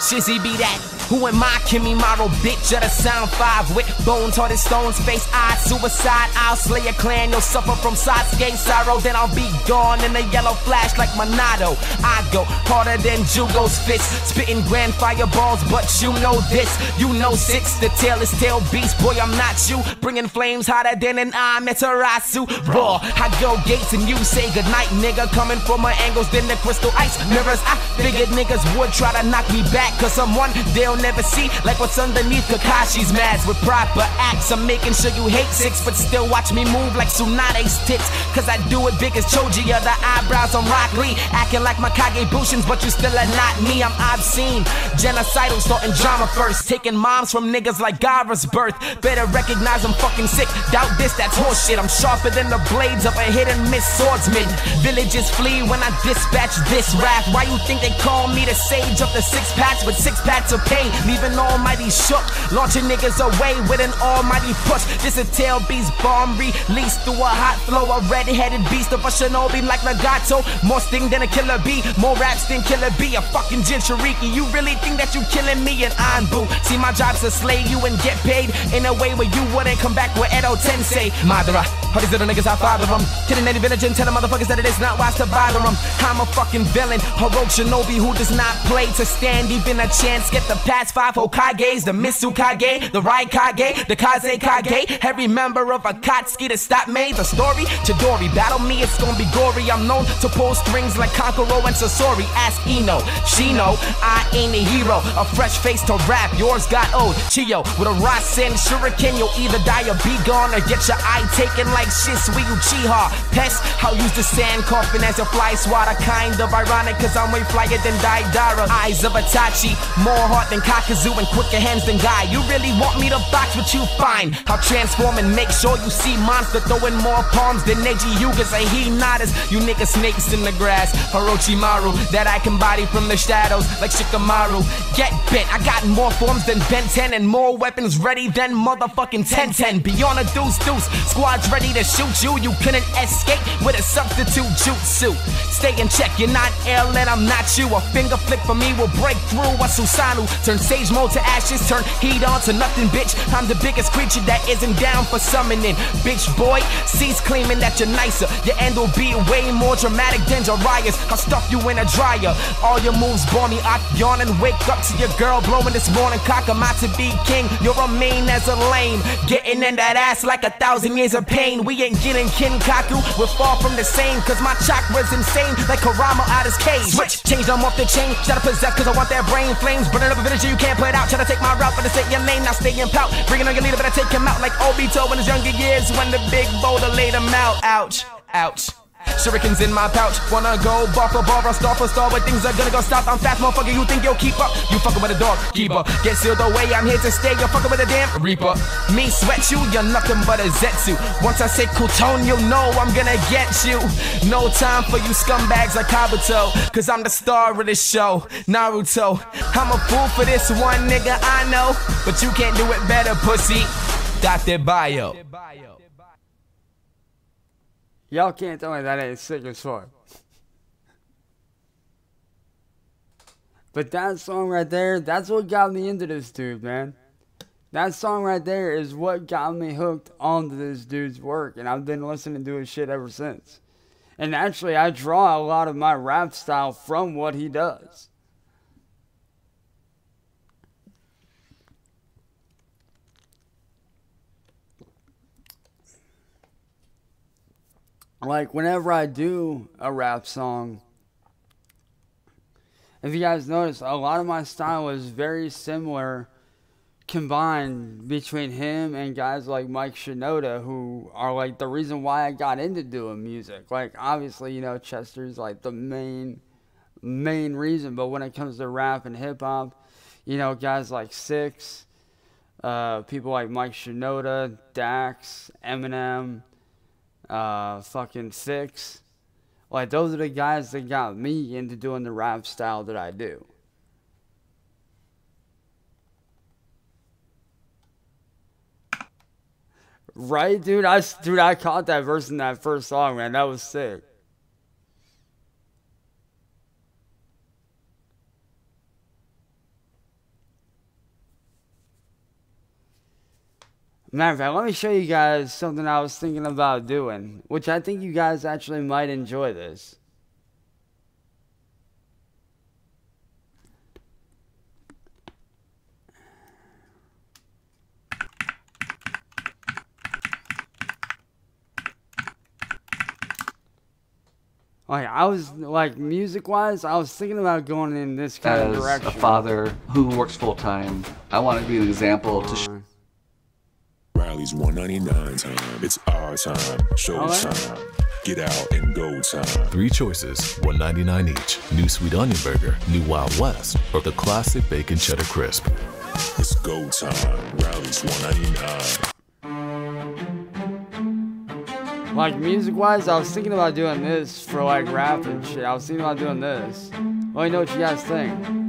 Shizzy be that. Who am I? Kimimaro, bitch of the sound five with bones, hearted stones, face eyes, suicide. I'll slay a clan, you'll suffer from Sasuke sorrow. Then I'll be gone in a yellow flash like Minato. I go harder than Jugo's fist, spitting grand fireballs, but you know this. You know six, the tail is tail beast. Boy, I'm not you. Bringing flames hotter than an Amaterasu. Raw, I go gates and you say goodnight, nigga. Coming from my angles, then the crystal ice mirrors. I figured niggas would try to knock me back, cause I'm one they'll never see. Like what's underneath Kakashi's mask with proper acts. I'm making sure you hate six, but still watch me move like Tsunade's tits. Cause I do it big as Choji or the eyebrows on Rock Lee. Acting like my Kage Bushins, but you still are not me. I'm obscene. Genocidal, starting drama first. Taking moms from niggas like Gaara's birth. Better recognize I'm fucking sick. Doubt this, that's horseshit. I'm sharper than the blades of a Hidden Mist swordsman. Villages flee when I dispatch this wrath. Why you think they call me the sage of the six packs? But six packs of pain, leaving almighty shook. Launching niggas away with an almighty push. This a tail beast bomb released through a hot flow. A red-headed beast of a shinobi like Nagato. More sting than a killer bee, more raps than killer bee. A fucking Jinchuriki. You really think that you killing me and I'm boo? See, my job's to slay you and get paid in a way where you wouldn't come back with Edo Tensei. Madara, all these little niggas, I father them. Killing any village and telling motherfuckers that it is not wise to bother them. I'm a fucking villain, heroic shinobi who does not play to stand even a chance. Get the past five Hokages, the Mizukage, the Raikage, the Kazekage. Every member of Akatsuki to stop me. The story, Chidori, battle me, it's gonna be gory. I'm known to pull strings like Kankuro and Sasori. Ask Ino, Shino, I ain't a hero. A fresh face to rap, yours got old. Chiyo, with a Rasen Shuriken, you'll either die or be gone or get your eye taken like Shisui Uchiha. Pest, I'll use the sand coffin as a fly swatter. Kind of ironic, cause I'm way flyer than Deidara. Eyes of Itachi, more heart than Kakuzu and quicker hands than Guy. You really want me to box what you find? I'll transform and make sure you see monster throwing more palms than Neji Hyugas and Hinatas. You niggas snakes in the grass. Orochimaru, that I can body from the shadows like Shikamaru. Get bent, I got more forms than Ben 10 and more weapons ready than motherfucking Tenten. Beyond a deuce deuce, squad's ready to shoot you. You couldn't escape with a substitute jutsu. Stay in check, you're not ill and I'm not you. A finger flick for me will break through a Susanoo. Turn sage mode to ashes, turn heat on to nothing, bitch. I'm the biggest creature that isn't down for summoning. Bitch boy, cease claiming that you're nicer. Your end will be way more dramatic than Jiraiya's. I'll stuff you in a dryer. All your moves bore me. I yawn and wake up to your girl blowing this morning cock. I'm out to be king. You're a mean as a lame. Getting in that ass like a thousand years of pain. We ain't getting Kinkaku. We're far from the same. Cause my chakra's insane. Like Kurama out his cage. Switch, change them off the chain. Try to possess cause I want that brain flames. Burning up a village you can't put out. Try to take my route, but to say your name, now stay in pout. Bringing on your leader, but I take him out like Obito in his younger years when the big boulder laid him out. Ouch, ouch. Shurikens in my pouch, wanna go bar for bar, or star for star, but things are gonna go stop. I'm fast, motherfucker. You think you'll keep up? You fucking with a dog keeper. Get sealed away, I'm here to stay. You're fucking with a damn reaper. Me sweat you, you're nothing but a zetsu. Once I say cool you'll know I'm gonna get you. No time for you scumbags like Kabuto, cause I'm the star of this show. Naruto, I'm a fool for this one nigga, I know, but you can't do it better, pussy. Dattebayo. Y'all can't tell me that ain't sick as fuck. But that song right there, that's what got me into this dude, man. That song right there is what got me hooked onto this dude's work, and I've been listening to his shit ever since. And actually, I draw a lot of my rap style from what he does. Like, whenever I do a rap song, if you guys notice, a lot of my style is very similar combined between him and guys like Mike Shinoda, who are like the reason why I got into doing music. Like, obviously, you know, Chester's like the main, main reason, but when it comes to rap and hip hop, you know, guys like Six, uh, people like Mike Shinoda, Dax, Eminem, uh, fucking Six. Like, those are the guys that got me into doing the rap style that I do. Right, dude? I, dude, I caught that verse in that first song, man. That was sick. Matter of fact, let me show you guys something I was thinking about doing, which I think you guys actually might enjoy this. Like I was like music wise, I was thinking about going in this kind of direction. As a father who works full time, I want to be an example to. Sh- 199 time. It's our time. Show time. Get out and go time. Three choices, 199 each. New sweet onion burger, new Wild West, or the classic bacon cheddar crisp. It's go time. Rally's 199. Like music wise, I was thinking about doing this for like rap and shit. I was thinking about doing this. Let me know what you guys think.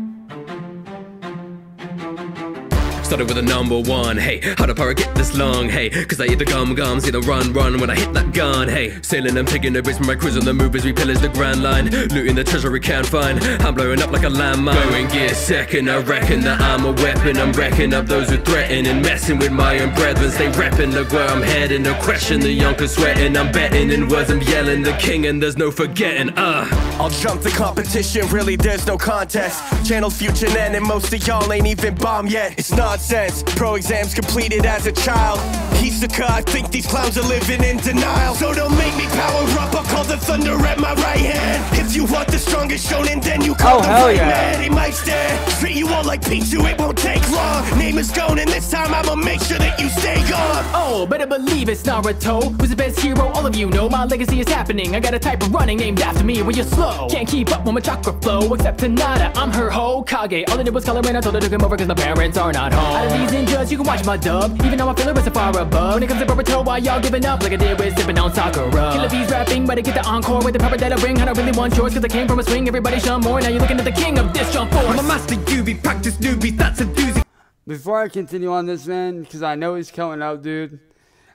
Started with a number one, hey, how the pirate get this long, hey, cause I eat the gum gums, see the run run when I hit that gun, hey, sailing and taking the bridge from my cruise on the move as we pillage the grand line, looting the treasure we can't find, I'm blowing up like a landmine, going gear second, I reckon that I'm a weapon, I'm wrecking up those who threaten and messing with my own brethren, stay repping, look where I'm heading, no question, the youngers sweating, I'm betting in words, I'm yelling, the king and there's no forgetting, uh. I'll jump the competition, really there's no contest. Channel future and most of y'all ain't even bomb yet. It's nonsense. Pro exams completed as a child. Piece of I think these clowns are living in denial. So don't make me power up, I'll call the thunder at my right hand. If you want the strongest shonen, then you call Oh, the hell right yeah. man. He might stand. Treat you all like pizza, it won't take long. Name is gone, and this time I'ma make sure that you stay gone. Oh, better believe it's Naruto. Who's the best hero? All of you know my legacy is happening. I got a type of running named after me When you're slow. Can't keep up with my chakra flow, except Tanada. I'm her Hokage. All I did was color and I told her to come over cause my parents are not home. Out of these ninjas, you can watch my dub. Even though I feel it was a far above. When it comes to Boruto, why y'all giving up like I did with sipping on Sakura? Killer bees rapping, but I get the encore with the power that I bring. I don't really want yours cause I came from a swing. Everybody shun more. Now you're looking at the king of this jump force. I'm a master UV, practice newbie, that's a doozy. Before I continue on this, man, because I know he's coming up, dude,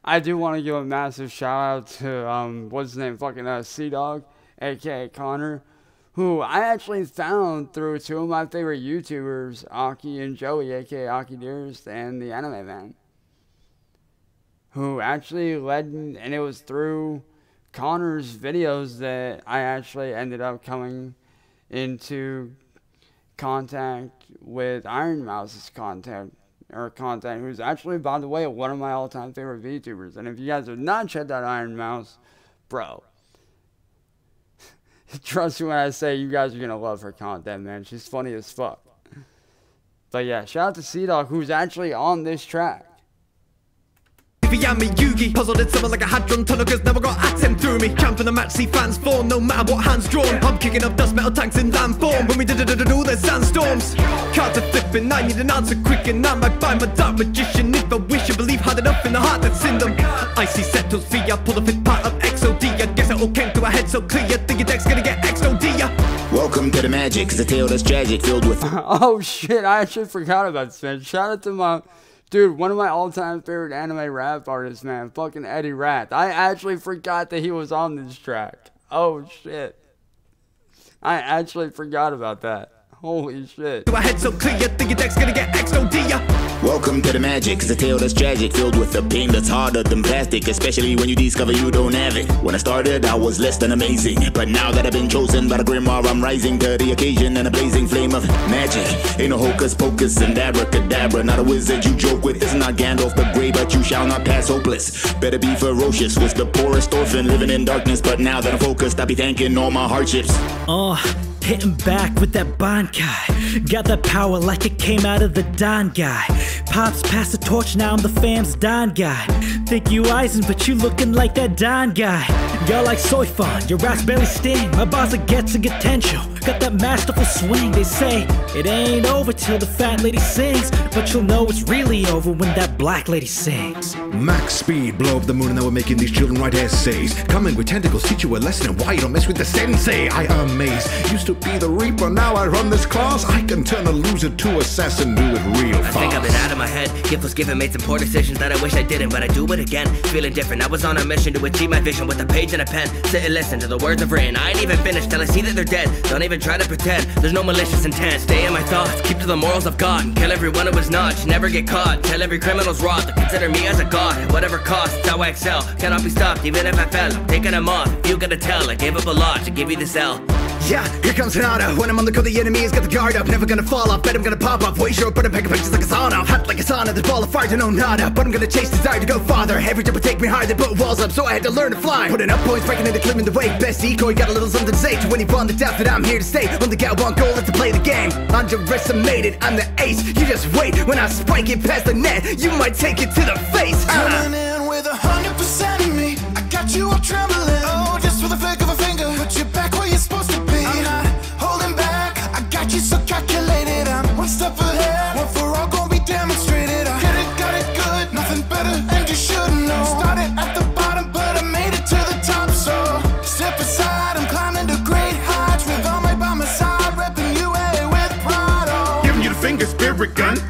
I do want to give a massive shout out to, um, what's his name? Fucking uh, CDawg, aka Connor, who I actually found through two of my favorite YouTubers, Aki and Joey, aka Aki Dearest, and the Anime Man, who actually led, and it was through Connor's videos that I actually ended up coming into contact with Ironmouse's contact or content, who's actually, by the way, one of my all-time favorite VTubers. And if you guys have not checked out Iron Mouse, bro, trust me when I say you guys are gonna love her content, man. She's funny as fuck. But yeah, shout out to CDawg, who's actually on this track. A Yugi, puzzled in summer like a hadron tunnel Cause never got atom through me. Camping the match, see fans form No matter what hands drawn. I'm kicking up dust metal tanks in land form. When we did it, all there's sandstorms. Cards are flipping, I need an answer quick And I might find my dark magician. If I wish and believe hard enough in the heart that's in them. Icy settles free, pull the fifth part of guess it all came to a head so clear Think your deck's gonna get XOD ya Welcome to the magic, it's a tale that's tragic, filled with oh shit, I actually forgot about this, man. Shout out to my Dude, one of my all-time favorite anime rap artists, man, fucking Eddie Rath. I actually forgot that he was on this track. Oh shit. I actually forgot about that. Holy shit. My head so clear, think your deck's gonna get X, don't ya? Welcome to the magic, it's a tale that's tragic, filled with a pain that's harder than plastic, especially when you discover you don't have it. When I started, I was less than amazing, but now that I've been chosen by the grimoire, I'm rising to the occasion in a blazing flame of magic. Ain't no hocus pocus and abracadabra, not a wizard you joke with. It's not Gandalf the Grey, but you shall not pass hopeless. Better be ferocious, was the poorest orphan living in darkness, but now that I'm focused, I'll be thanking all my hardships. Oh, hitting back with that guy. Got that power like it came out of the Don guy. Pops pass the torch, now I'm the fam's Don guy. Think you Eisen, but you looking like that Don guy. Y'all like soy fun, your ass barely sting. My boss gets a potential, got that masterful swing. They say it ain't over till the fat lady sings, but you'll know it's really over when that black lady sings. Max speed, blow up the moon, and now we're making these children write essays. Coming with tentacles, teach you a lesson and why you don't mess with the sensei. I amaze. Used to be the reaper, now I run this class. I can turn a loser to assassin, do it real fast. I think I've been out of my head. Gift was given, made some poor decisions that I wish I didn't, but I do it again. Feeling different. I was on a mission to achieve my vision with a page and a pen. Sit and listen to the words I've written. I ain't even finished till I see that they're dead. Don't even try to pretend. There's no malicious intent. Stay in my thoughts. Keep to the morals of God. And kill everyone who was not. Never get caught. Tell every criminal's rot to consider me as a god. At Whatever cost, it's how I excel. Cannot be stopped even if I fell. I'm taking them off. If you gotta tell, I gave up a lot to give you this L. Yeah, here comes Sonata. When I'm on the go, the enemy has got the guard up. Never gonna fall off. Bet I'm gonna pop off Way short, but I'm picking pictures like a sauna. Hot like a sauna. This ball of fire to know nada. But I'm gonna chase desire to go farther. Every jump would take me higher. They put walls up, so I had to learn to fly. Putting up points, breaking into climbing the way. Best decoy, got a little something to say to anyone that doubts that I'm here to stay. Only got one goal, is to play the game. Underestimated, I'm the ace. You just wait. When I spike it past the net, you might take it to the face. Uh. Coming in with a hundred percent of me. I got you all trembling. Oh, just for the flick of a finger. Put you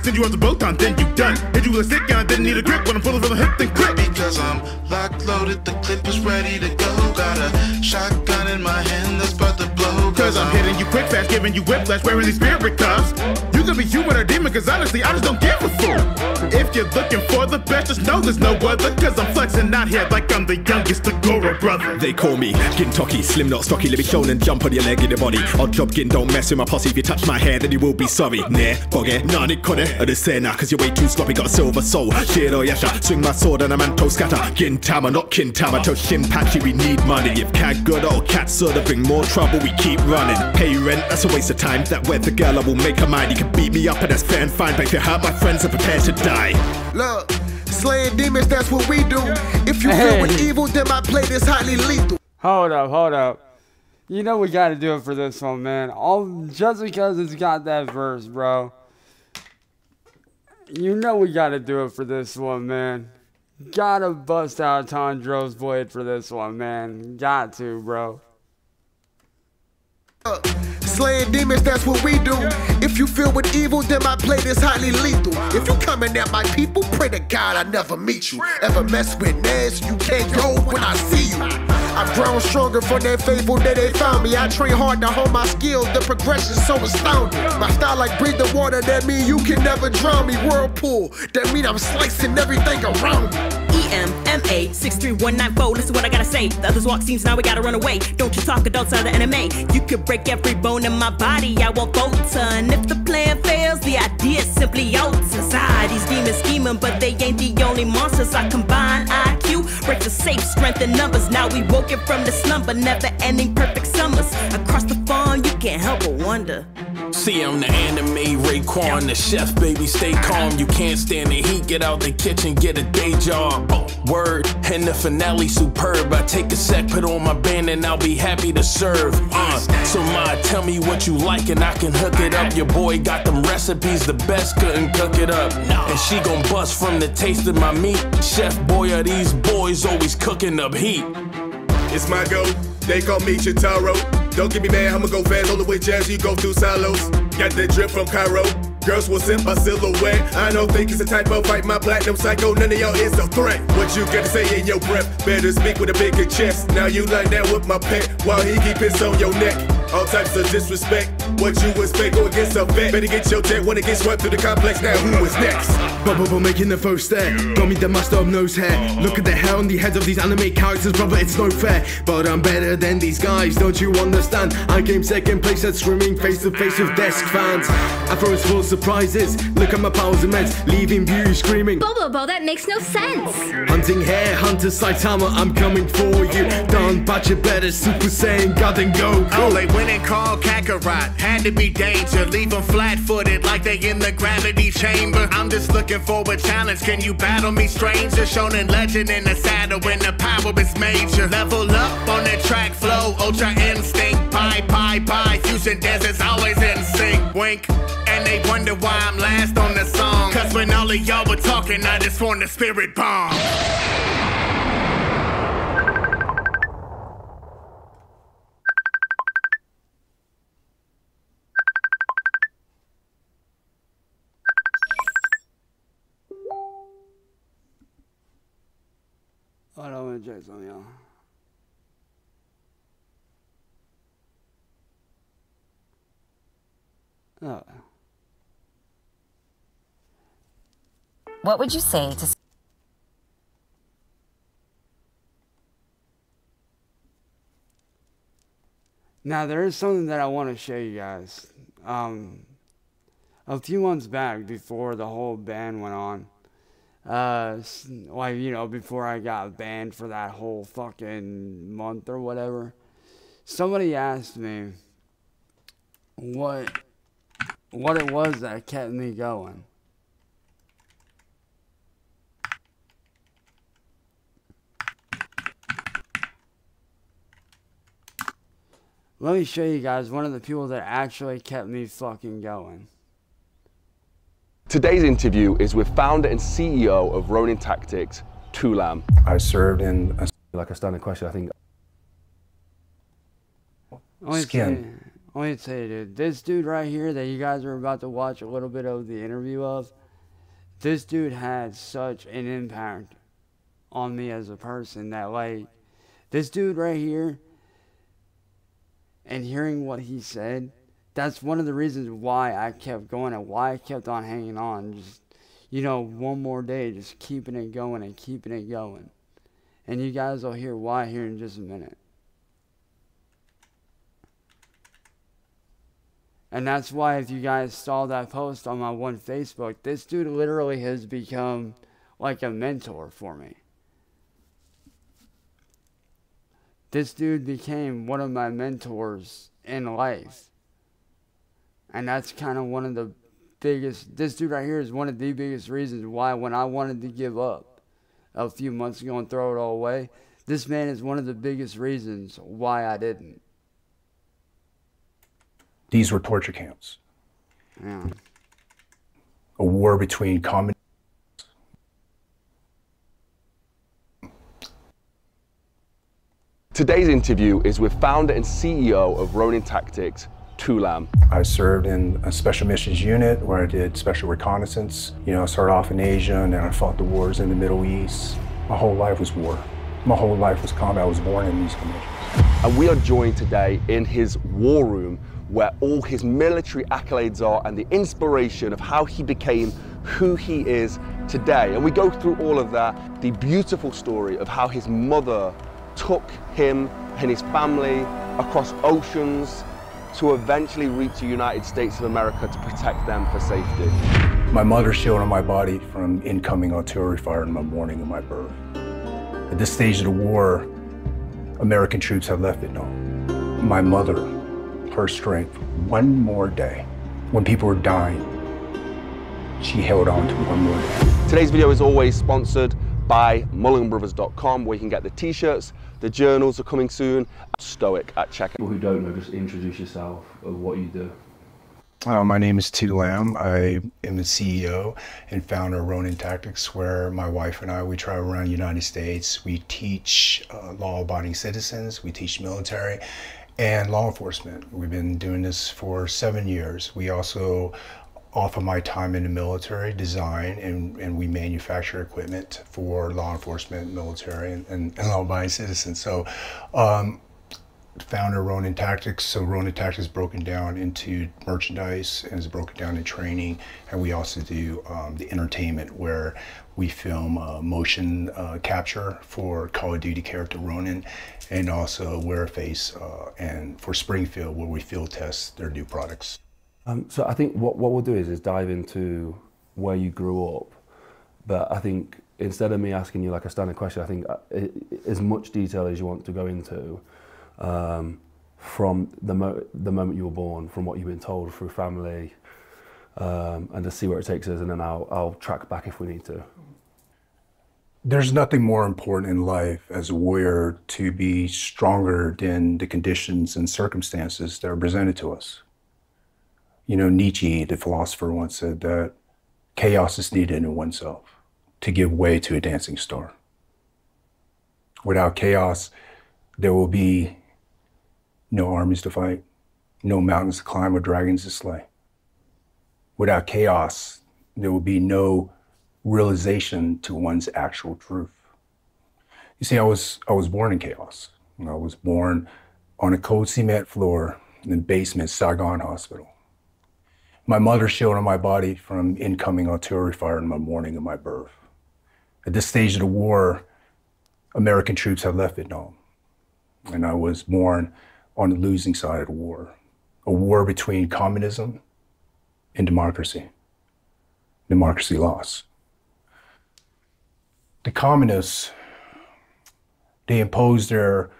Send you on the boat on, then you done. Hit you with a stick gun, didn't need a grip. When I'm pulling from the hip, then click. Because I'm locked, loaded, the clip is ready to go. Got a shotgun in my hand that's about to blow. Cause I'm hitting you quick fast, giving you whiplash, wearing these spirit cuffs. You could be human or demon, cause honestly, I just don't give a fuck. If you're looking for the best, just know there's no other. Cause I'm flexing out here like I'm the youngest Agora brother. They call me Gintoki, slim not stocky, let me show and jump on your leg in your body. Odd job, Gin, don't mess with my posse. If you touch my hair, then you will be sorry. Nah, bogey, nah, Nick Connor. I just say nah, cause you're way too sloppy, got a silver soul. Shiro oh, Yasha, swing my sword and a manto scatter. Gintama, not Kintama, to Shinpachi, we need money. If cat good or cat soda bring more trouble, we keep running. Pay rent, that's a waste of time. That weather girl, I will make her mine. You can beat me up and that's fair and fine, but if you hurt my friends, are prepared to die. Look, slaying demons, that's what we do. If you feel with Hey. evil, then my plate is highly lethal. Hold up, hold up. You know we gotta do it for this one, man. All just because it's got that verse, bro. You know we gotta do it for this one, man. Gotta bust out Tanjiro's blade for this one, man. Got to, bro. Slaying demons, that's what we do. If you feel with evil, then my plate is highly lethal. If you coming at my people, pray to God I never meet you. Ever mess with Nez, you can't go when I see you. I've grown stronger from that faithful day they found me. I train hard to hone my skills, the progression's so astounding. My style like breathe the water, that mean you can never drown me. Whirlpool, that mean I'm slicing everything around me. EMMA 63194. Listen what I gotta say. The others walk scenes, now we gotta run away. Don't you talk adults out of the anime. You could break every bone in my body, I won't falter. And if the plan fails, the idea simply alters. Ah, these demons scheming, but they ain't the only monsters. I combine IQ, break the safe, strength in numbers. Now we woken from the slumber, never ending perfect summers. Across the farm, you can't help but wonder. See, I'm the anime Raekwon, the chef, baby, stay calm. You can't stand the heat, get out the kitchen, get a day job. Word, and the finale superb. I take a sec, put on my band, and I'll be happy to serve. Uh, so, Ma, tell me what you like, and I can hook it up. Your boy got them recipes, the best couldn't cook it up. And she gon' bust from the taste of my meat. Chef boy, are these boys always cooking up heat? It's my go. They call me Chitaro. Don't get me mad, I'ma go fast all the way jazz. You go through silos. Got the drip from Cairo. Girls will send my silhouette. I don't think it's the type of fight my platinum psycho. None of y'all is a threat. What you got to say in your breath? Better speak with a bigger chest. Now you like that with my pet while he keep his on your neck. All types of disrespect. What you expect go against a vet? Better get your debt when it gets swept through the complex. Now who is next? Bubble making the first step. Got me the master of nose hair. Look at the hair on the heads of these anime characters, brother. It's no fair. But I'm better than these guys, don't you understand? I came second place at swimming face to face with desk fans. Afro is full of surprises. Look at my powers immense, leaving views screaming. Bobo, that makes no sense. Hunting hair, hunter Saitama, I'm coming for you. Don Batcha better, Super Saiyan, God and go. Only winning called Kakarot. Had to be danger. Leave them flat footed like they in the gravity chamber. I'm just looking for a challenge. Can you battle me, stranger? Shonen legend in the saddle when the power is major. Level up on the track flow. Ultra instinct. Bye, bye, bye. Fusion deserts always in sync. Wink. And they wonder why I'm last on the song. Cause when all of y'all were talking, I just formed a spirit bomb. Hold on, I'm gonna check something out. Oh. What would you say to Now there is something that I want to show you guys. Um, a few months back, before the whole ban went on, uh, like you know, before I got banned for that whole fucking month or whatever, somebody asked me what what it was that kept me going. Let me show you guys one of the people that actually kept me fucking going. Today's interview is with founder and CEO of Ronin Tactics, Tu Lam. I served in, a, like a standard question, I think. Only Skin. Say, only to say, dude, this dude right here that you guys are about to watch a little bit of the interview of, this dude had such an impact on me as a person that, like, this dude right here, and hearing what he said, that's one of the reasons why I kept going and why I kept on hanging on. Just, you know, one more day, just keeping it going and keeping it going. And you guys will hear why here in just a minute. And that's why, if you guys saw that post on my one Facebook, this dude literally has become like a mentor for me. This dude became one of my mentors in life. And that's kind of one of the biggest, this dude right here is one of the biggest reasons why, when I wanted to give up a few months ago and throw it all away, this man is one of the biggest reasons why I didn't. These were torture camps. Yeah. A war between common. Today's interview is with founder and CEO of Ronin Tactics, Tu Lam. I served in a special missions unit where I did special reconnaissance. You know, I started off in Asia and then I fought the wars in the Middle East. My whole life was war. My whole life was combat. I was born in these conditions. And we are joined today in his war room where all his military accolades are and the inspiration of how he became who he is today. And we go through all of that, the beautiful story of how his mother took him and his family across oceans to eventually reach the United States of America to protect them for safety. My mother shielded my body from incoming artillery fire in the morning of my birth. At this stage of the war, American troops have left it Vietnam. My mother, her strength, one more day, when people were dying, she held on to one more day. Today's video is always sponsored by mulliganbrothers.com where you can get the t-shirts, the journals are coming soon, Stoic at checkout. People who don't know, just introduce yourself of what you do. Uh, my name is Tu Lam. I am the CEO and founder of Ronin Tactics, where my wife and I, we travel around the United States. We teach uh, law-abiding citizens, we teach military, and law enforcement. We've been doing this for seven years. We also off of my time in the military, design and, and we manufacture equipment for law enforcement, military, and, and, and law-abiding citizens. So, um, founder Ronin Tactics. So Ronin Tactics is broken down into merchandise and is broken down in training, and we also do um, the entertainment where we film uh, motion uh, capture for Call of Duty character Ronin, and also Warface uh, and for Springfield where we field test their new products. Um, so I think what, what we'll do is, is dive into where you grew up. But I think instead of me asking you like a standard question, I think uh, as much detail as you want to go into um, from the, mo- the moment you were born, from what you've been told through family, um, and to see where it takes us, and then I'll, I'll track back if we need to. There's nothing more important in life as a warrior to be stronger than the conditions and circumstances that are presented to us. You know, Nietzsche, the philosopher, once said that chaos is needed in oneself to give way to a dancing star. Without chaos, there will be no armies to fight, no mountains to climb or dragons to slay. Without chaos, there will be no realization to one's actual truth. You see, I was I was born in chaos. I was born on a cold cement floor in the basement Saigon Hospital. My mother shielded my body from incoming artillery fire in my morning of my birth. At this stage of the war, American troops had left Vietnam, and I was born on the losing side of the war, a war between communism and democracy. Democracy lost. The communists, they imposed their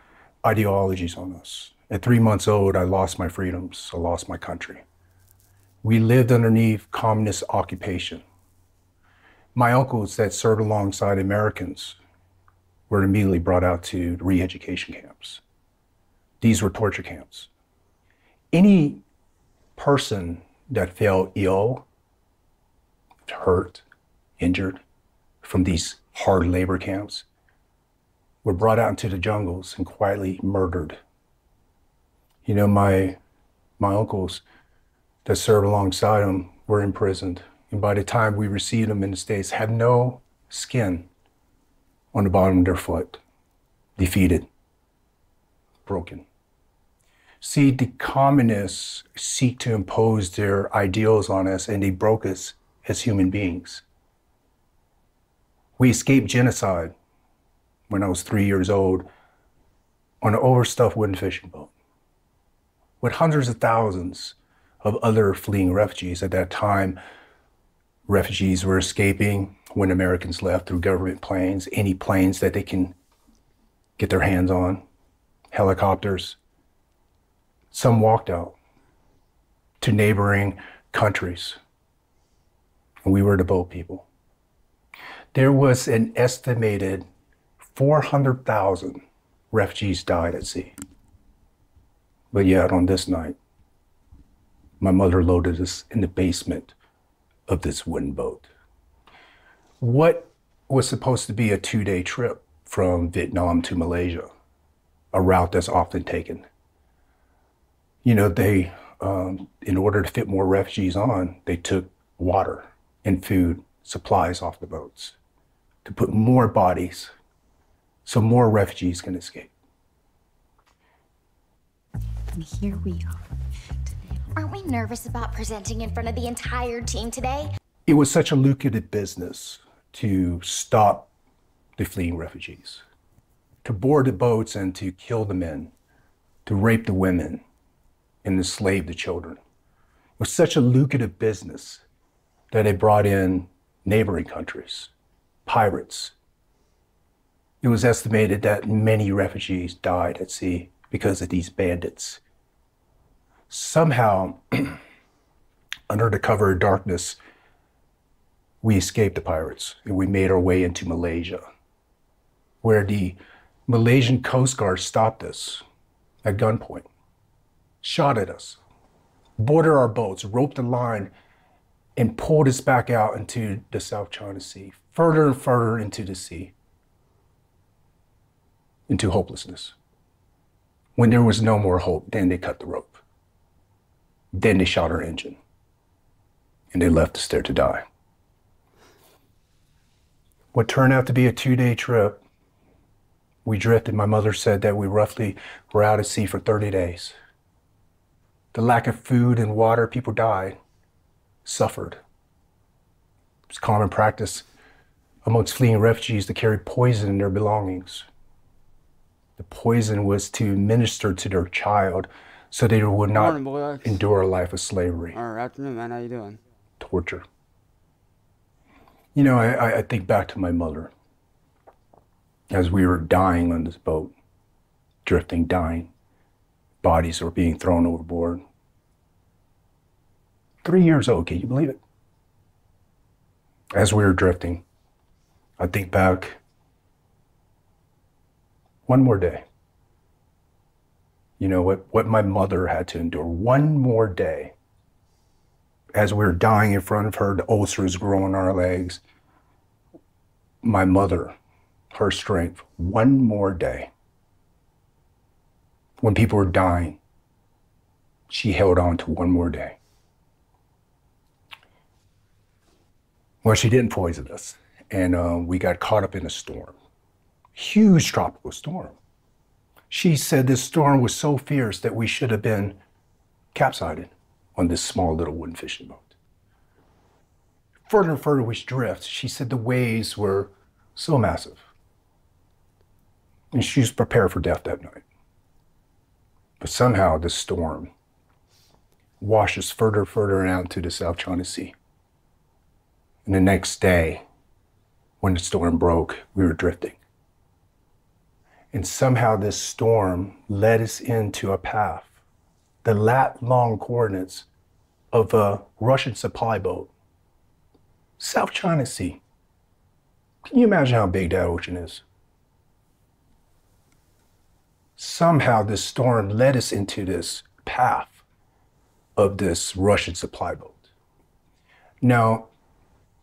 ideologies on us. At three months old, I lost my freedoms, I lost my country. We lived underneath communist occupation. My uncles that served alongside Americans were immediately brought out to re education camps. These were torture camps. Any person that fell ill, hurt, injured from these hard labor camps were brought out into the jungles and quietly murdered. You know, my, my uncles, that served alongside him were imprisoned. And by the time we received them in the States, had no skin on the bottom of their foot, defeated, broken. See, the communists seek to impose their ideals on us and they broke us as human beings. We escaped genocide when I was three years old on an overstuffed wooden fishing boat with hundreds of thousands of other fleeing refugees. At that time, refugees were escaping when Americans left through government planes, any planes that they can get their hands on, helicopters. Some walked out to neighboring countries. And we were the boat people. There was an estimated 400,000 refugees died at sea. But yet, on this night, my mother loaded us in the basement of this wooden boat. What was supposed to be a two day trip from Vietnam to Malaysia, a route that's often taken. You know, they, um, in order to fit more refugees on, they took water and food supplies off the boats to put more bodies so more refugees can escape. And here we are. Aren't we nervous about presenting in front of the entire team today? It was such a lucrative business to stop the fleeing refugees, to board the boats and to kill the men, to rape the women, and enslave the children. It was such a lucrative business that it brought in neighboring countries, pirates. It was estimated that many refugees died at sea because of these bandits somehow, under the cover of darkness, we escaped the pirates and we made our way into Malaysia, where the Malaysian Coast Guard stopped us at gunpoint, shot at us, boarded our boats, roped the line, and pulled us back out into the South China Sea, further and further into the sea, into hopelessness. When there was no more hope, then they cut the rope. Then they shot our engine. and they left us there to die. What turned out to be a two day trip, we drifted. My mother said that we roughly were out at sea for 30 days. The lack of food and water, people died, suffered. It's common practice amongst fleeing refugees to carry poison in their belongings. The poison was to minister to their child so they would not Morning, endure a life of slavery, All right, afternoon, man. How you doing? torture. You know, I, I- I think back to my mother as we were dying on this boat, drifting, dying. Bodies were being thrown overboard. Three years old, can you believe it? As we were drifting, I think back one more day. You know what, what my mother had to endure. One more day. As we were dying in front of her, the ulcers growing our legs. My mother, her strength, one more day. When people were dying, she held on to one more day. Well, she didn't poison us, and uh, we got caught up in a storm, huge tropical storm. She said this storm was so fierce that we should have been capsized on this small little wooden fishing boat. Further and further we drift, she said the waves were so massive. And she was prepared for death that night. But somehow the storm washes further and further out into the South China Sea. And the next day, when the storm broke, we were drifting. And somehow this storm led us into a path, the lat long coordinates of a Russian supply boat. South China Sea. Can you imagine how big that ocean is? Somehow this storm led us into this path of this Russian supply boat. Now,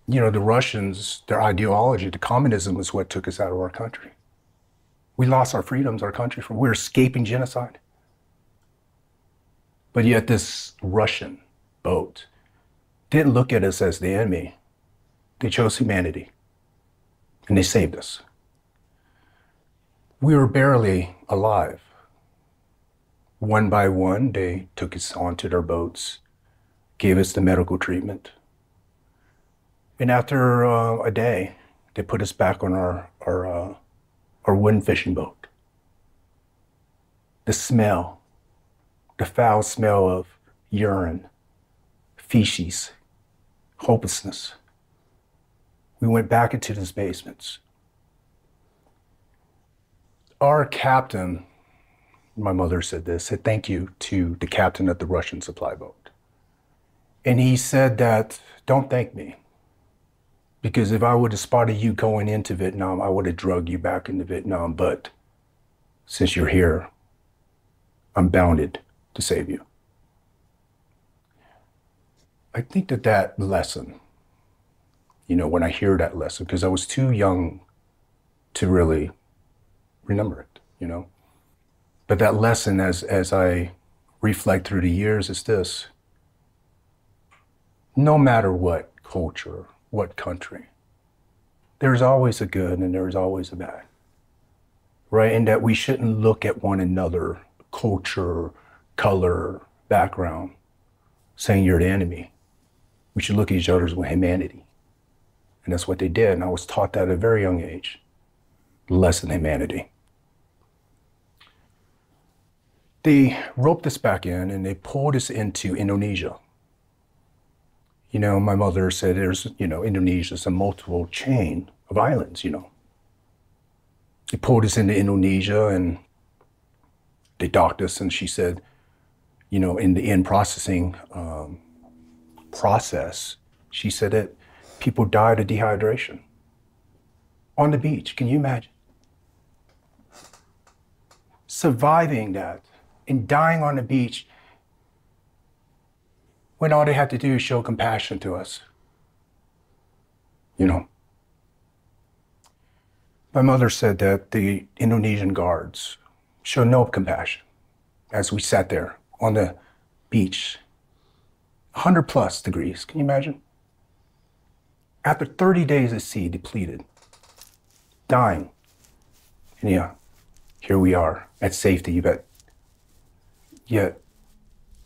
you know, the Russians, their ideology, the communism was what took us out of our country. We lost our freedoms, our country, we were escaping genocide. But yet this Russian boat didn't look at us as the enemy. They chose humanity. And they saved us. We were barely alive. One by one, they took us onto their boats, gave us the medical treatment. And after uh, a day, they put us back on our, our, uh, our wooden fishing boat. The smell, the foul smell of urine, feces, hopelessness. We went back into these basements. Our captain, my mother said this, said thank you to the captain of the Russian supply boat. And he said that, don't thank me. Because if I would have spotted you going into Vietnam, I would have drugged you back into Vietnam. But since you're here, I'm bounded to save you. I think that that lesson, you know, when I hear that lesson, because I was too young to really remember it, you know. But that lesson, as as I reflect through the years, is this: no matter what culture, what country, there's always a good and there's always a bad, right? And that we shouldn't look at one another, culture, color, background, saying you're the enemy. We should look at each other with humanity. And that's what they did. And I was taught that at a very young age. Less than humanity. They roped us back in and they pulled us into Indonesia. You know, my mother said there's, you know, Indonesia's a multiple chain of islands, you know. They pulled us into Indonesia and they docked us, and she said, you know, in the in processing um, process, she said that people died of dehydration on the beach. Can you imagine? Surviving that and dying on the beach when all they have to do is show compassion to us. You know. My mother said that the Indonesian guards showed no compassion as we sat there on the beach, 100 plus degrees. Can you imagine? After 30 days at sea, depleted, dying. And yeah, here we are at safety, you bet. Yet,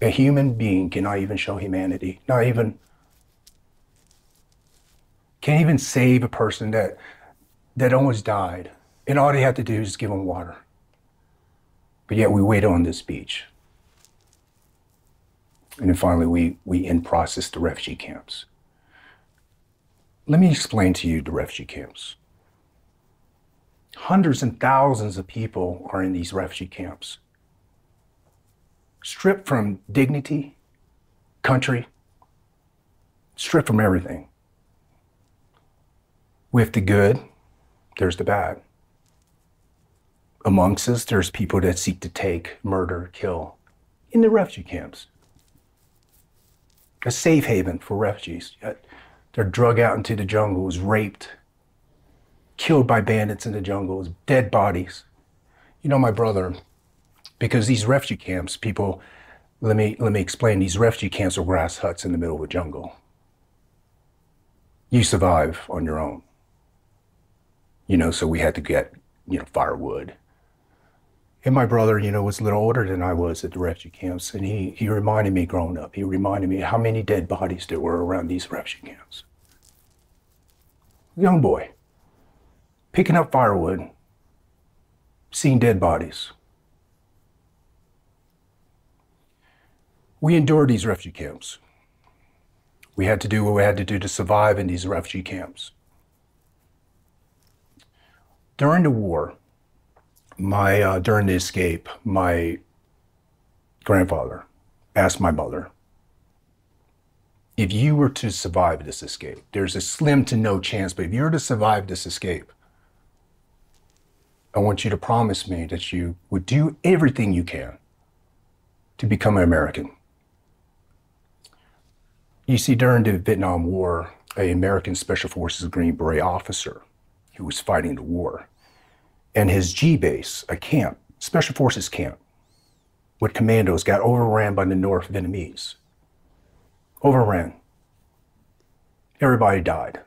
a human being cannot even show humanity, not even, can't even save a person that, that almost died. And all they had to do is give them water. But yet we wait on this beach. And then finally, we, we in process the refugee camps. Let me explain to you the refugee camps. Hundreds and thousands of people are in these refugee camps, stripped from dignity, country, stripped from everything. With the good, there's the bad. Amongst us, there's people that seek to take, murder, kill in the refugee camps. A safe haven for refugees. They're drug out into the jungles, raped, killed by bandits in the jungles, dead bodies. You know, my brother, because these refugee camps, people, let me, let me explain, these refugee camps are grass huts in the middle of a jungle. You survive on your own. You know, so we had to get, you know, firewood. And my brother, you know, was a little older than I was at the refugee camps, and he, he reminded me growing up, he reminded me how many dead bodies there were around these refugee camps. Young boy, picking up firewood, seeing dead bodies. We endured these refugee camps. We had to do what we had to do to survive in these refugee camps. During the war, my uh, during the escape, my grandfather asked my mother, if you were to survive this escape, there's a slim to no chance, but if you were to survive this escape, I want you to promise me that you would do everything you can to become an American. You see, during the Vietnam War, an American Special Forces Green Beret officer who was fighting the war, and his G base, a camp, Special Forces camp, with commandos, got overran by the North Vietnamese. Overran. Everybody died.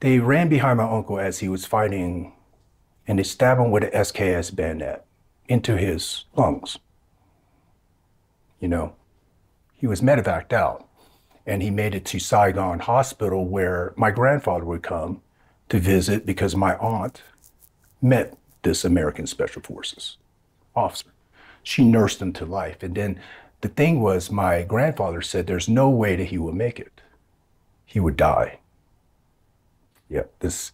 They ran behind my uncle as he was fighting, and they stabbed him with an SKS bayonet into his lungs. You know, he was medevaced out, and he made it to Saigon Hospital where my grandfather would come to visit because my aunt met this American Special Forces officer. She nursed him to life. And then the thing was, my grandfather said there's no way that he would make it. He would die. Yep, this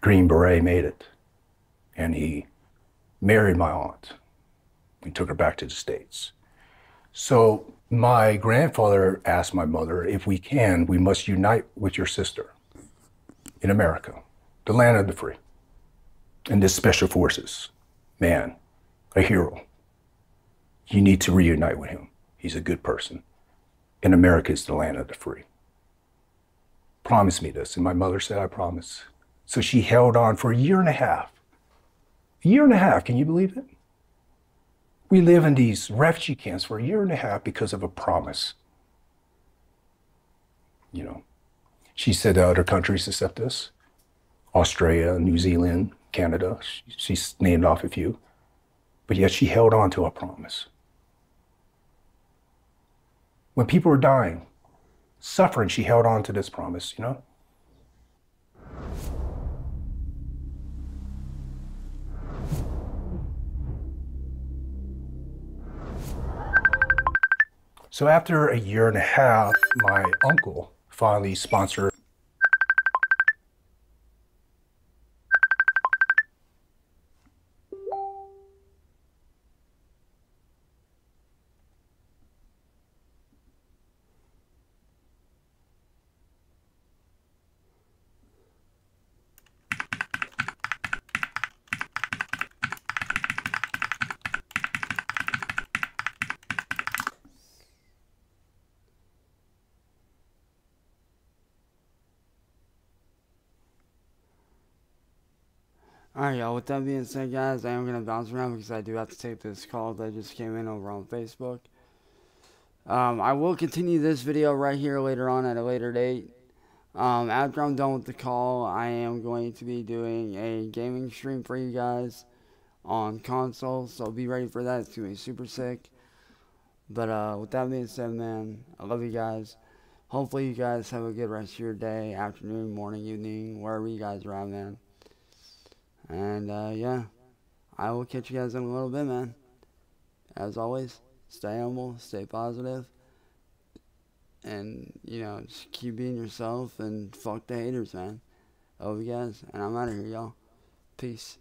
Green Beret made it. And he married my aunt. We took her back to the States. So my grandfather asked my mother, if we can, we must unite with your sister in America, the land of the free. And this special forces, man, a hero. You need to reunite with him. He's a good person. And America is the land of the free. Promise me this. And my mother said, I promise. So she held on for a year and a half. A year and a half, can you believe it? We live in these refugee camps for a year and a half because of a promise. You know, she said other countries accept us Australia, New Zealand, Canada. She's named off a few. But yet she held on to a promise. When people were dying, suffering, she held on to this promise, you know? So after a year and a half, my uncle finally sponsored Alright, y'all, with that being said, guys, I am going to bounce around because I do have to take this call that just came in over on Facebook. Um, I will continue this video right here later on at a later date. Um, after I'm done with the call, I am going to be doing a gaming stream for you guys on console, so be ready for that. It's going to be super sick. But uh, with that being said, man, I love you guys. Hopefully you guys have a good rest of your day, afternoon, morning, evening, wherever you guys are at, man. And uh, yeah, I will catch you guys in a little bit, man. As always, stay humble, stay positive, and you know, just keep being yourself and fuck the haters, man. You guys, and I'm out of here, y'all. Peace.